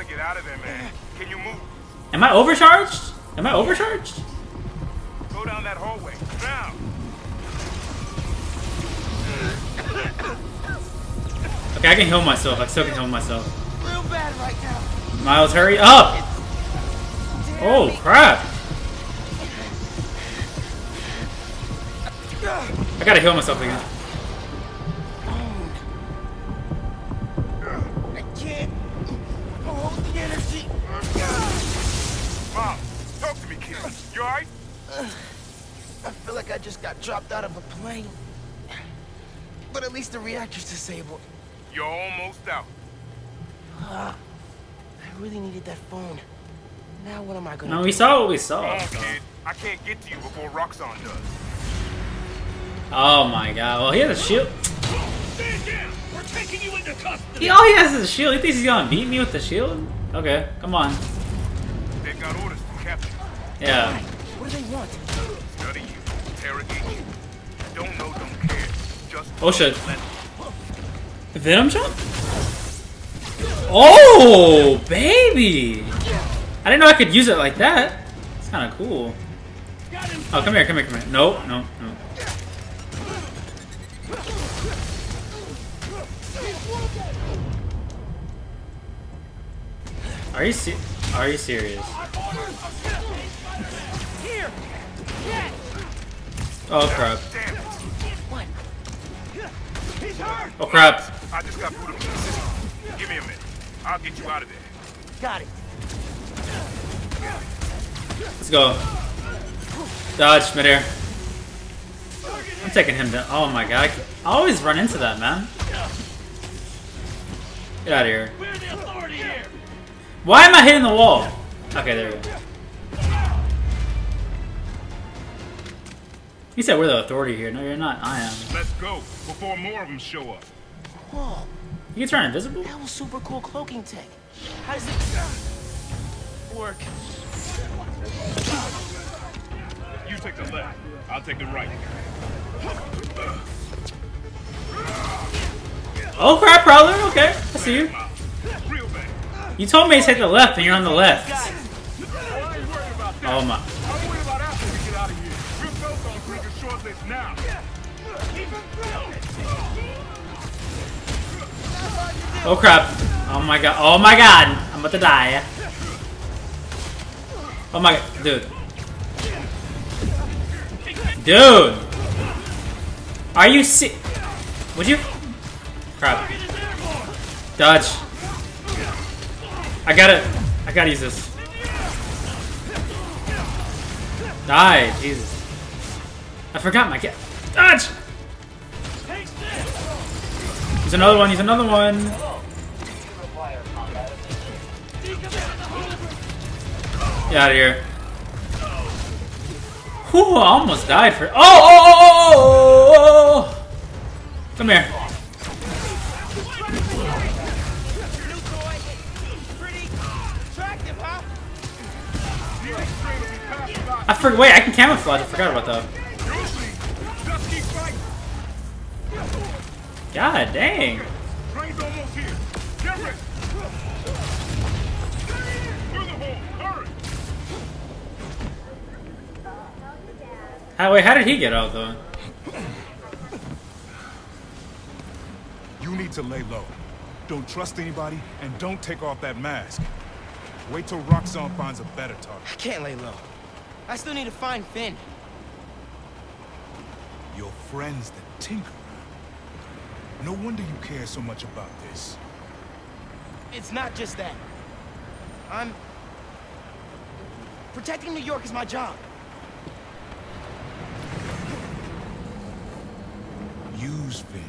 Gotta get out of there, man. Can you move? Am I overcharged? Am I overcharged? Go down that hallway. Now! Okay, I can heal myself. I still can heal myself. Real bad right now. Miles, hurry up! Oh, crap! I gotta heal myself again. Just got dropped out of a plane. But at least the reactor's disabled. You're almost out. Ah, I really needed that phone. Now what am I gonna No, do? we saw what we saw. Kid, I can't get to you before Roxxon does. Oh my god. Well, he has a shield. We're taking you into custody. He, all he has is a shield. He thinks he's gonna beat me with the shield? Okay, come on. They got orders from Captain. Yeah. What do they want? You. Don't know, don't care. Just Oh shit. Venom jump? Oh, baby! I didn't know I could use it like that. It's kind of cool. Oh, come here, come here, come here. No, no, no. Are you se Are you serious? Here! Yes! Oh crap! What? He's hurt! Oh crap! I just got put up in. Give me a minute. I'll get you out of there. Got it. Let's go. Dodge midair. I'm taking him down. Oh my god! I always run into that man. Get out of here. We're the authority here. Why am I hitting the wall? Okay, there we go. You said we're the authority here. No, you're not. I am. Let's go before more of them show up. Whoa, You can turn invisible? that was super cool cloaking tech. How does it work? You take the left. I'll take the right. Oh crap, Prowler. Okay, I see you. You told me to take the left, and you're on the left. I ain't worried about oh, that. Oh my. I'm worried about after we get out of here. We're both on Short list now. Oh crap. Oh my god. Oh my god. I'm about to die. Oh my god. dude. Dude. Are you si- Would you? Crap. Dodge. I gotta. I gotta use this. Die. Jesus. I forgot my cat. Dodge. Use another one. he's another one. Get out of here. Whew, I almost died for. Oh oh oh, oh, oh, oh, oh, oh, oh, oh. Come here. I forgot. Wait, I can camouflage. I forgot about that. Hole. dang. How, wait, how did he get out though? You need to lay low. Don't trust anybody, and don't take off that mask. Wait till Roxxon finds a better target. I can't lay low. I still need to find Phin. Your friend's the Tinkerer. No wonder you care so much about this. It's not just that. I'm... Protecting New York is my job. Use Phin.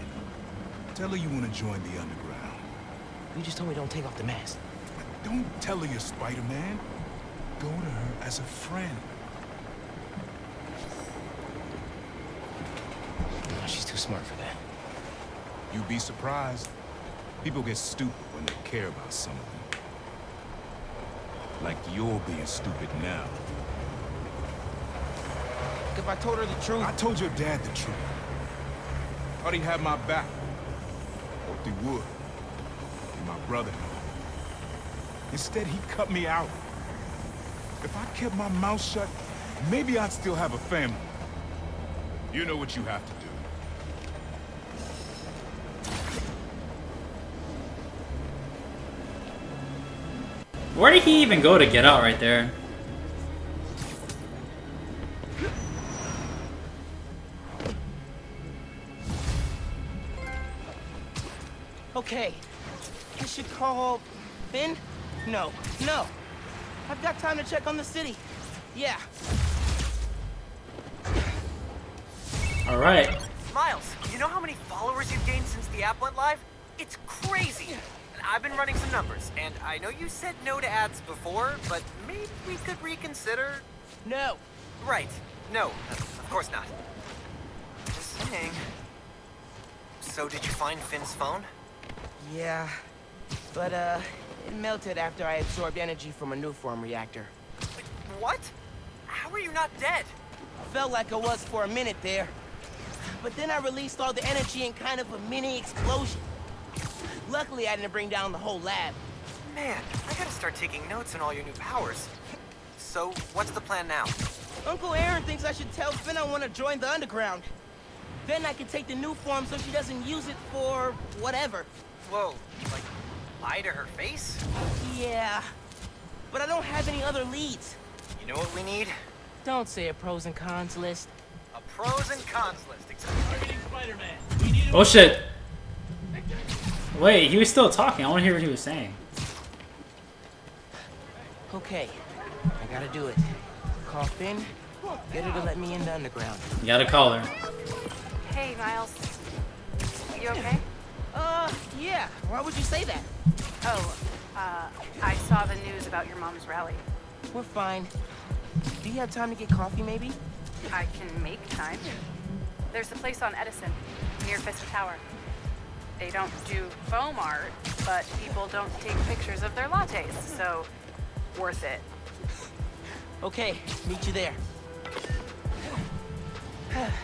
Tell her you want to join the Underground. You just told me don't take off the mask. Don't tell her you're Spider-Man. Go to her as a friend. Oh, she's too smart for that. You'd be surprised. People get stupid when they care about something. Like you're being stupid now. If I told her the truth... I told your dad the truth. Thought he had my back. Hoped he would. Be my brother. Instead, he cut me out. If I kept my mouth shut, maybe I'd still have a family. You know what you have to do. Where did he even go to get out right there? Okay. I should call... Phin? No. No. I've got time to check on the city. Yeah. Alright. Miles, you know how many followers you've gained since the app went live? It's crazy. I've been running some numbers, and I know you said no to ads before, but maybe we could reconsider. No. Right. No, of course not. Just saying. So did you find Phin's phone? Yeah. But, uh, it melted after I absorbed energy from a Nuform reactor. What? How are you not dead? Felt like I was for a minute there. But then I released all the energy in kind of a mini explosion. Luckily, I didn't bring down the whole lab. Man, I gotta start taking notes on all your new powers. So, what's the plan now? Uncle Aaron thinks I should tell Phin I want to join the underground. Then I can take the Nuform so she doesn't use it for whatever. Whoa, like, lie to her face? Yeah. But I don't have any other leads. You know what we need? Don't say a pros and cons list. A pros and cons list, exactly. Spider-Man. Oh shit. Wait, he was still talking. I want to hear what he was saying. Okay, I gotta do it. Call Phin, get her to let me in the underground. You gotta call her. Hey, Miles. You okay? Uh, yeah. Why would you say that? Oh, uh, I saw the news about your mom's rally. We're fine. Do you have time to get coffee, maybe? I can make time. There's a place on Edison, near Fisk Tower. They don't do foam art, but people don't take pictures of their lattes, so worth it. Okay, meet you there.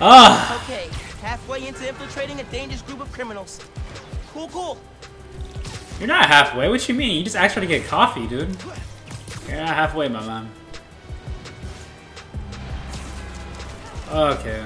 Ah! Okay, halfway into infiltrating a dangerous group of criminals. Cool, cool. You're not halfway. What you mean? You just actually get coffee, dude. You're not halfway, my man. Okay.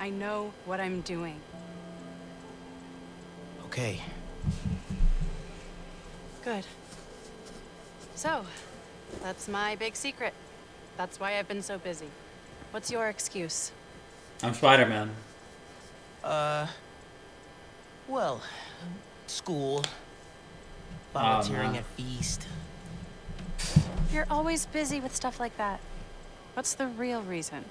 I know what I'm doing. Okay. Good. So, that's my big secret. That's why I've been so busy. What's your excuse? I'm Spider-Man. Uh, well, school, volunteering man. at Feast. You're always busy with stuff like that. What's the real reason?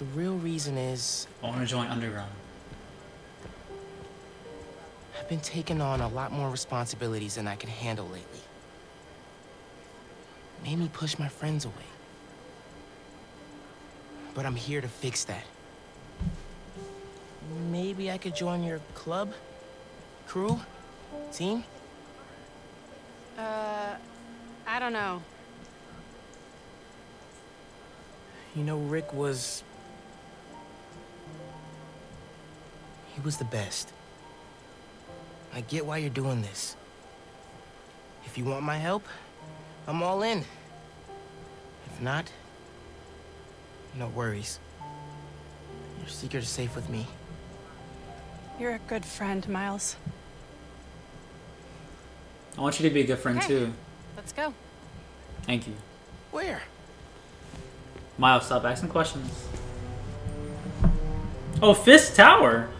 The real reason is I want to join Underground. I've been taking on a lot more responsibilities than I can handle lately. Made me push my friends away. But I'm here to fix that. Maybe I could join your club? Crew? Team? Uh, I don't know. You know, Rick was... He was the best. I get why you're doing this. If you want my help, I'm all in. If not, no worries. Your secret is safe with me. You're a good friend, Miles. I want you to be a good friend Okay. too. Let's go. Thank you. Where? Miles, stop asking questions. Oh, Fisk Tower.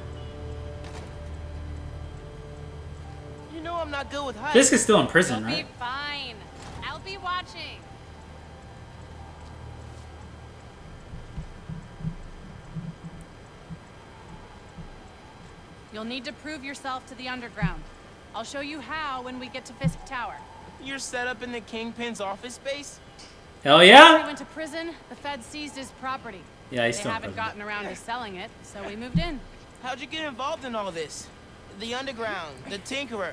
Not good with. Fisk is still in prison, You'll right? Be fine. I'll be watching. You'll need to prove yourself to the underground. I'll show you how when we get to Fisk Tower. You're set up in the Kingpin's office space? Hell yeah! When he went to prison, the Fed seized his property. Yeah, he's they still haven't gotten around to selling it, so we moved in. How'd you get involved in all this? The underground, the tinkerer,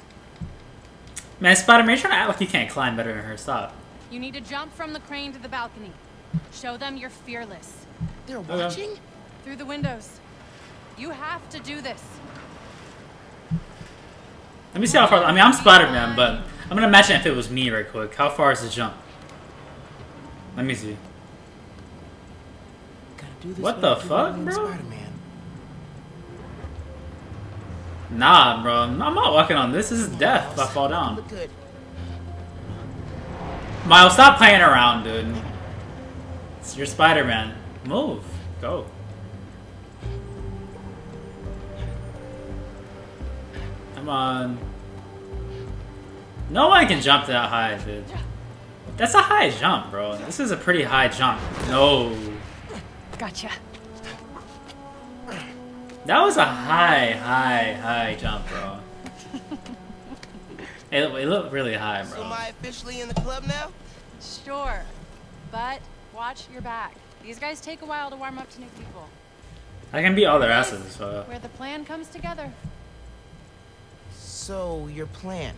Man, Spider-Man, you're trying to act like you can't climb better than her. Stop. You need to jump from the crane to the balcony. Show them you're fearless. They're oh, Okay. watching? Through the windows. You have to do this. Let me see how far. I mean, I'm Spider-Man, but I'm gonna imagine if it was me right quick. How far is the jump? Let me see. Do this What the to fuck, being bro? Spider-Man. Nah, bro. I'm not walking on this. This is death if I fall down. Miles, stop playing around, dude. It's your Spider-Man. Move. Go. Come on. No one can jump that high, dude. That's a high jump, bro. This is a pretty high jump. No. Gotcha. That was a high, high, high jump, bro. it, it looked really high, So bro. am I officially in the club now? Sure. But watch your back. These guys take a while to warm up to new people. I can beat all their asses, so. Where the plan comes together. So, your plan.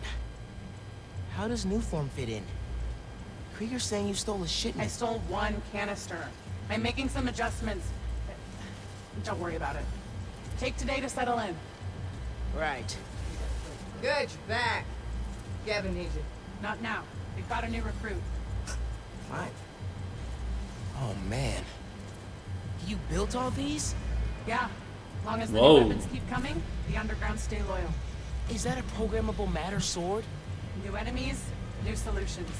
How does Nuform fit in? Krieger's saying you stole a shipment. I stole one canister. I'm making some adjustments. Don't worry about it. Take today to settle in. Right. Good, you're back. Gavin needs you. Not now. We've got a new recruit. Fine. Oh, man. You built all these? Yeah. Long as the Whoa. new weapons keep coming, the underground stay loyal. Is that a programmable matter sword? New enemies, new solutions.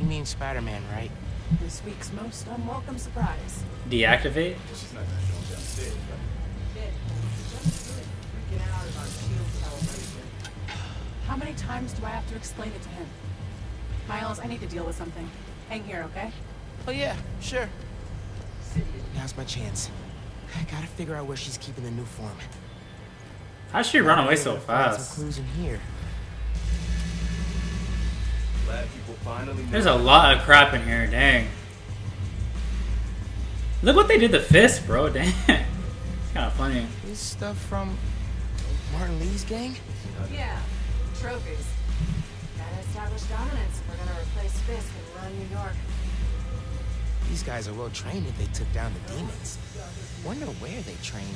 You mean Spider-Man, right? This week's most unwelcome surprise. Deactivate? How many times do I have to explain it to him? Miles, I need to deal with something. Hang here, okay? Oh, yeah, sure. Now's my chance. I gotta figure out where she's keeping the Nuform. How'd she run away so fast? Some clues in here. Glad people finally There's a lot of crap in here, dang. Look what they did to Fisk, bro, dang. It's kinda funny. This stuff from Martin Li's gang? Yeah, trophies. Gotta establish dominance if we're gonna replace Fisk and run New York. These guys are well trained if they took down the demons. Wonder where they trained.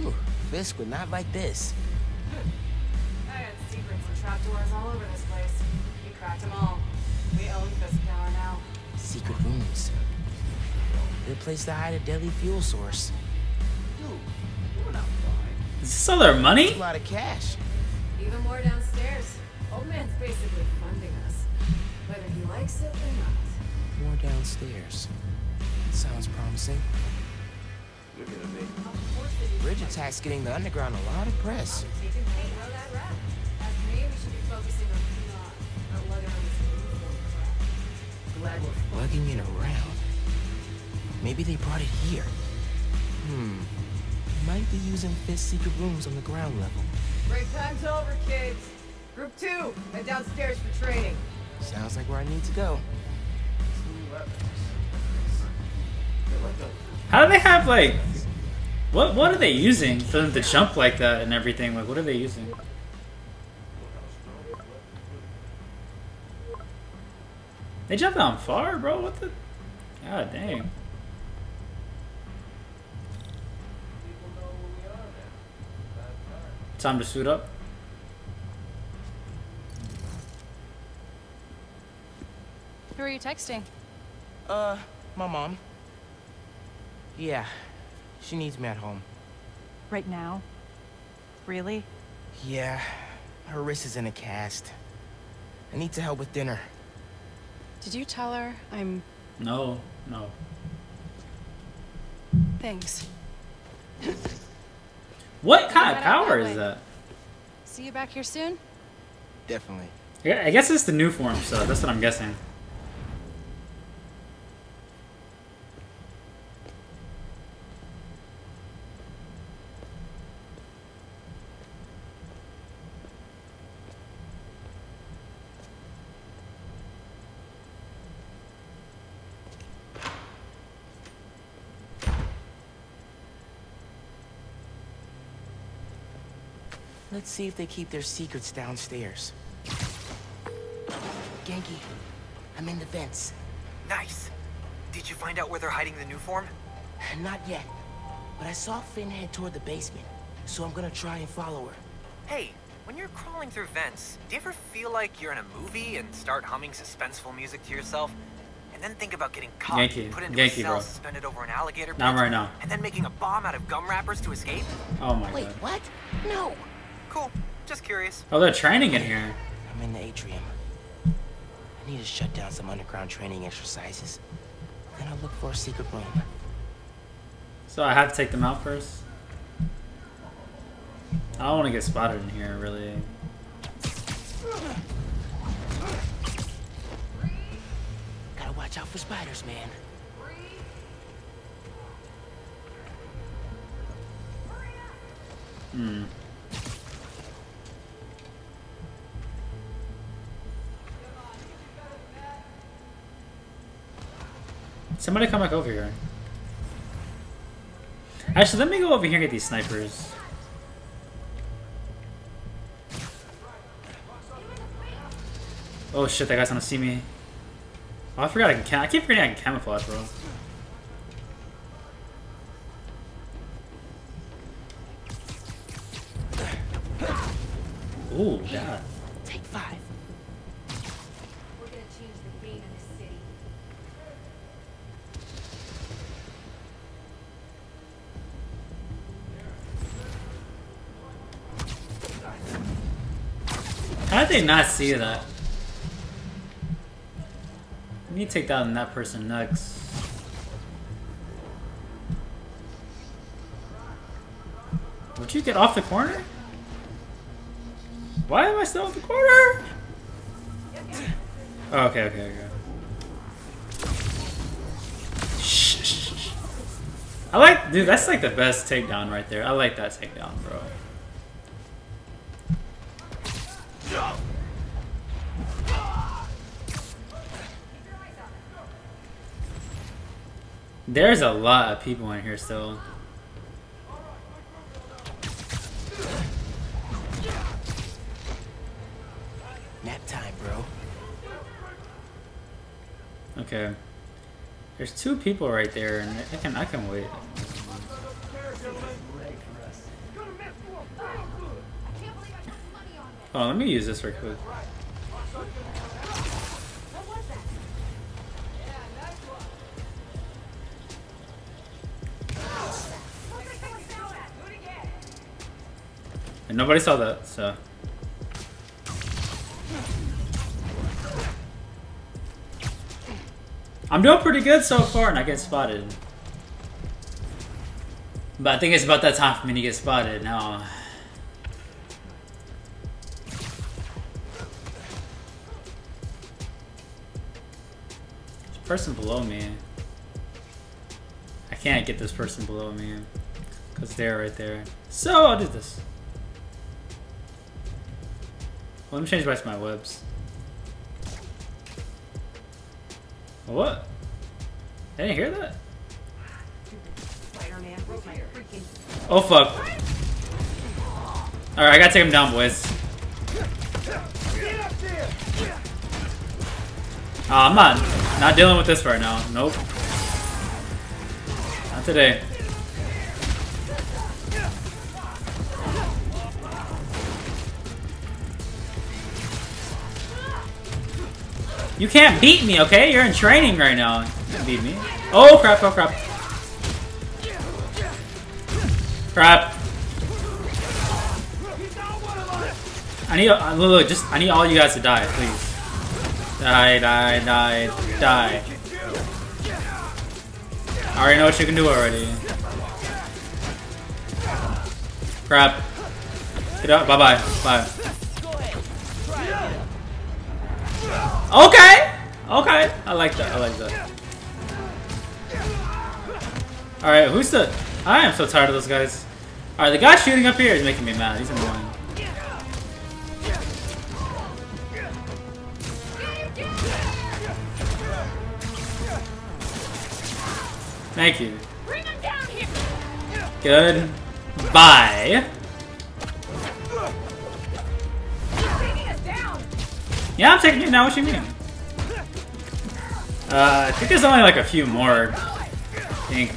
Ooh, Fisk would not like this. I had secrets and trapdoors all over this place. We cracked them all. We own Fisk Tower now. Secret rooms. Good place to hide a deadly fuel source. Is this all their money? A lot of cash. Even more downstairs. Old man's basically funding us. Whether he likes it or not. More downstairs. That Sounds promising. Bridge attack's getting the underground a lot of press. Hey, throw that rap. As for me, we should be focusing on Phenom, not lugging on this Nuform crap. Glad we're Lugging it around. Maybe they brought it here. Hmm. Might be using Fisk's secret rooms on the ground level. Break time's over, kids. Group two, head downstairs for training. Sounds like where I need to go. How do they have like what what are they using for them to jump like that and everything? Like what are they using? They jump down far, bro. What the? God dang. Time to suit up. Who are you texting? Uh, my mom. Yeah. She needs me at home. Right now? Really? Yeah, her wrist is in a cast. I need to help with dinner. Did you tell her I'm... No, no. Thanks. What kind of power is that? See you back here soon? Definitely. Yeah, I guess it's the Nuform so That's what I'm guessing. Let's see if they keep their secrets downstairs. Ganke, I'm in the vents. Nice. Did you find out where they're hiding the Nuform? Not yet, but I saw Phin head toward the basement, so I'm gonna try and follow her. Hey, when you're crawling through vents, do you ever feel like you're in a movie and start humming suspenseful music to yourself? And then think about getting caught, Yankee. put into Yankee, a cell bro. suspended over an alligator Not right now. and then making a bomb out of gum wrappers to escape? Oh my Wait, god. Wait, what? No. Cool. Just curious. Oh, they're training in here. I'm in the atrium. I need to shut down some underground training exercises. Then I'll look for a secret room. So I have to take them out first. I don't want to get spotted in here, really. Gotta watch out for spiders, man. Hmm. Somebody come back over here. Actually, let me go over here and get these snipers. Oh shit, that guy's gonna see me. Oh, I forgot I can. I keep forgetting I can camouflage, bro. Ooh, yeah. Did not see that? Need to take down that person next. Would you get off the corner? Why am I still at the corner? Oh, okay, okay, okay. Shh. I like, dude, that's like the best takedown right there. I like that takedown, bro. There's a lot of people in here still. Nap time, bro. Okay. There's two people right there, and I can I can wait. Oh, let me use this real quick. And nobody saw that, so. I'm doing pretty good so far, and I get spotted. But I think it's about that time for me to get spotted now. There's a person below me. I can't get this person below me. Because they're right there. So I'll do this. Let me change back to my webs. What? I didn't hear that. Oh fuck. Alright, I gotta take him down, boys. Oh, I'm not not dealing with this right now. Nope. Not today. You can't beat me, okay? You're in training right now. You can't beat me. Oh crap, oh crap. Crap. I need, uh, look, look, just, I need all you guys to die, please. Die, die, die, die. I already know what you can do already. Crap. Get out, bye bye, bye. Okay! Okay! I like that, I like that. Alright, who's the... I am so tired of those guys. Alright, the guy shooting up here is making me mad. He's annoying. Thank you. Good. Bye. Yeah, I'm taking it now. What you mean? Uh, I think there's only like a few more. I think.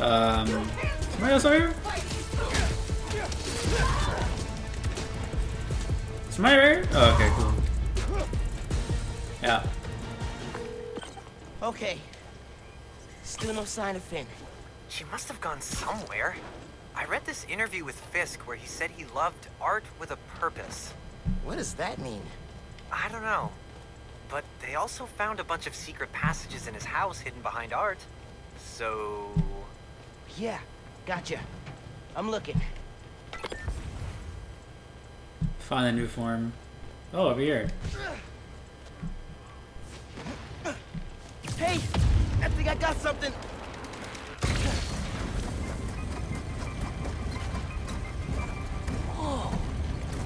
Um, somebody else over here? Somebody right here? Oh, okay, cool. Yeah. Okay. Still no sign of Phin. She must have gone somewhere. I read this interview with Fisk where he said he loved art with a purpose. What does that mean? I don't know. But they also found a bunch of secret passages in his house hidden behind art. So... Yeah, gotcha. I'm looking. Find a Nuform. Oh, over here. Hey! I think I got something! Whoa!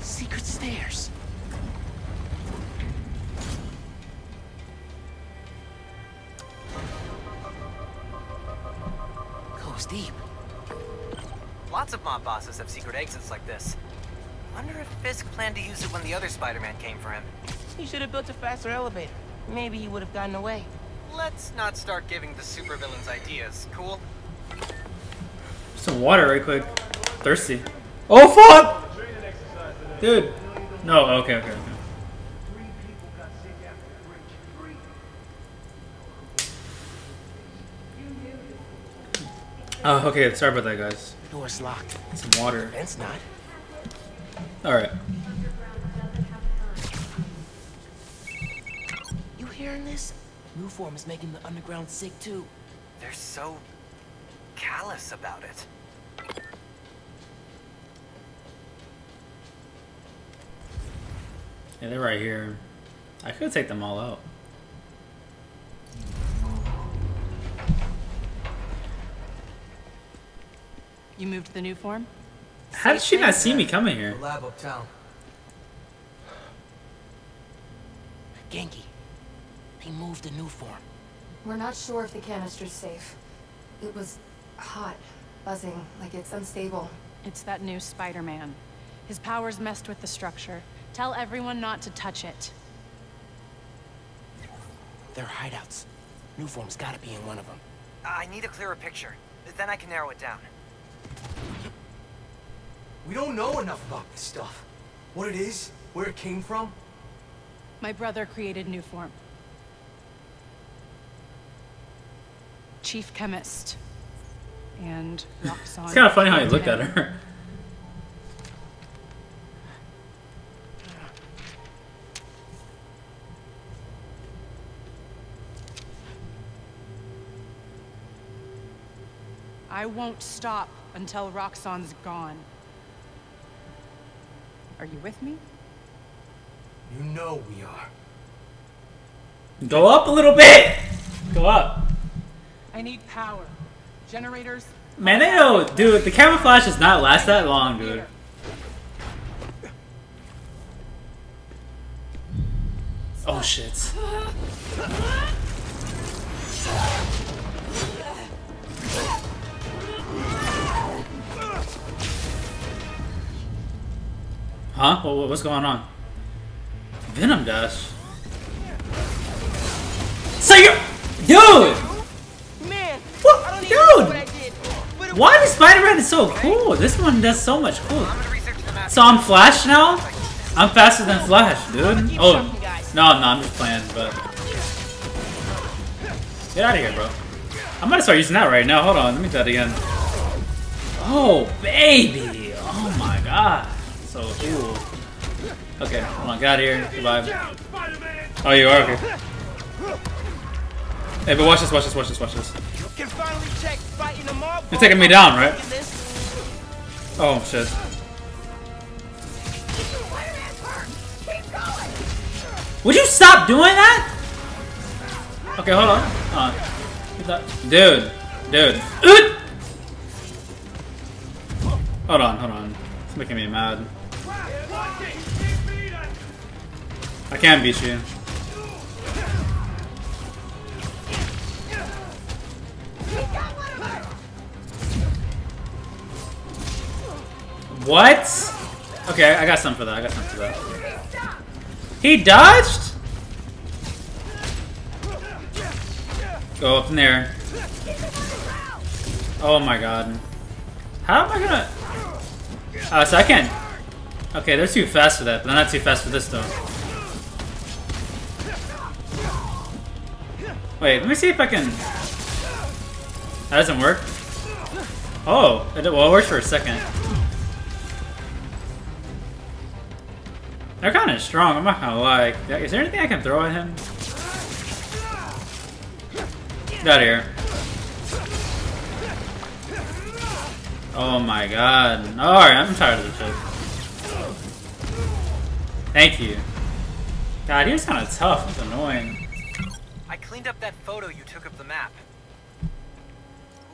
Secret stairs. Goes deep. Lots of mob bosses have secret exits like this. Wonder if Fisk planned to use it when the other Spider-Man came for him. He should have built a faster elevator. Maybe he would have gotten away. Let's not start giving the supervillains ideas, cool? Some water right quick. Thirsty. Oh fuck! Dude. No, okay, okay, okay. Oh, okay, sorry about that, guys. Door's locked. Some water. Vent's not. Alright. You hearing this? Nuform is making the underground sick too. They're so callous about it. Yeah, they're right here. I could take them all out. You moved the Nuform? How did she not see me coming here? Lab uptown. Ganke. They moved the Nuform. We're not sure if the canister's safe. It was hot, buzzing, like it's unstable. It's that new Spider-Man. His powers messed with the structure. Tell everyone not to touch it. They're hideouts. Nuform's gotta be in one of them. I need a clearer picture. Then I can narrow it down. We don't know enough about this stuff. What it is, where it came from. My brother created Nuform. Chief chemist. And Roxxon. It's kind of funny how you look at her. I won't stop until Roxxon's gone. Are you with me? You know we are. Go up a little bit! Go up. I need power. Generators. Man, they know, dude, the camouflage does not last that long, dude. Oh shit. Huh? What, what's going on? Venom Dash? So you Dude! Man. Dude! Why is Spider-Man so cool? This one does so much cool. So I'm Flash now? I'm faster than Flash, dude. Oh, no, no, I'm just playing, but... Get out of here, bro. I'm gonna start using that right now. Hold on, let me do that again. Oh, baby! Oh my god. So cool. Okay, come on, get out of here. Goodbye. Oh, you are? Okay. Hey, but watch this, watch this, watch this, watch this. You're taking me down, right? Oh, shit. Would you stop doing that? Okay, hold on. Hold on. Dude. Dude. Hold on, hold on. It's making me mad. I can't beat you. What? Okay, I got some for that. I got some for that. He dodged? Go up in there. Oh my god. How am I gonna... Uh, so I can't... Okay, they're too fast for that, but they're not too fast for this though. Wait, let me see if I can... That doesn't work. Oh, it, well, it worked for a second. They're kind of strong, I'm not gonna lie. Is there anything I can throw at him? Get out of here. Oh my god. Alright, I'm tired of this shit. Thank you. God, he was kind of tough. That's annoying. I cleaned up that photo you took of the map.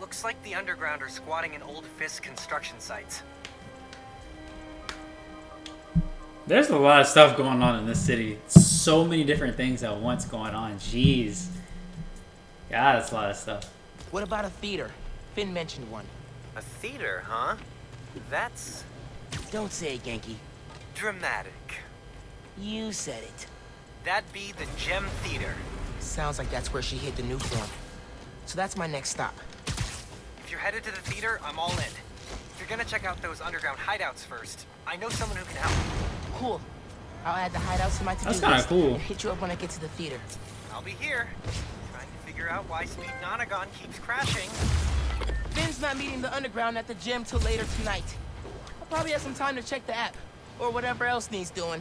Looks like the underground are squatting in old Fisk construction sites. There's a lot of stuff going on in this city. So many different things at once going on. Jeez. God, that's a lot of stuff. What about a theater? Phin mentioned one. A theater, huh? That's Don't say it, Ganke. dramatic. You said it. That'd be the Gem Theater. Sounds like that's where she hid the Nuform. So that's my next stop. If you're headed to the theater, I'm all in. If you're gonna check out those underground hideouts first, I know someone who can help. Cool. I'll add the hideouts to my to-do That's kinda list cool. and hit you up when I get to the theater. I'll be here, trying to figure out why Speed Nonagon keeps crashing. Phin's not meeting the underground at the gym till later tonight. I'll probably have some time to check the app, or whatever else needs doing.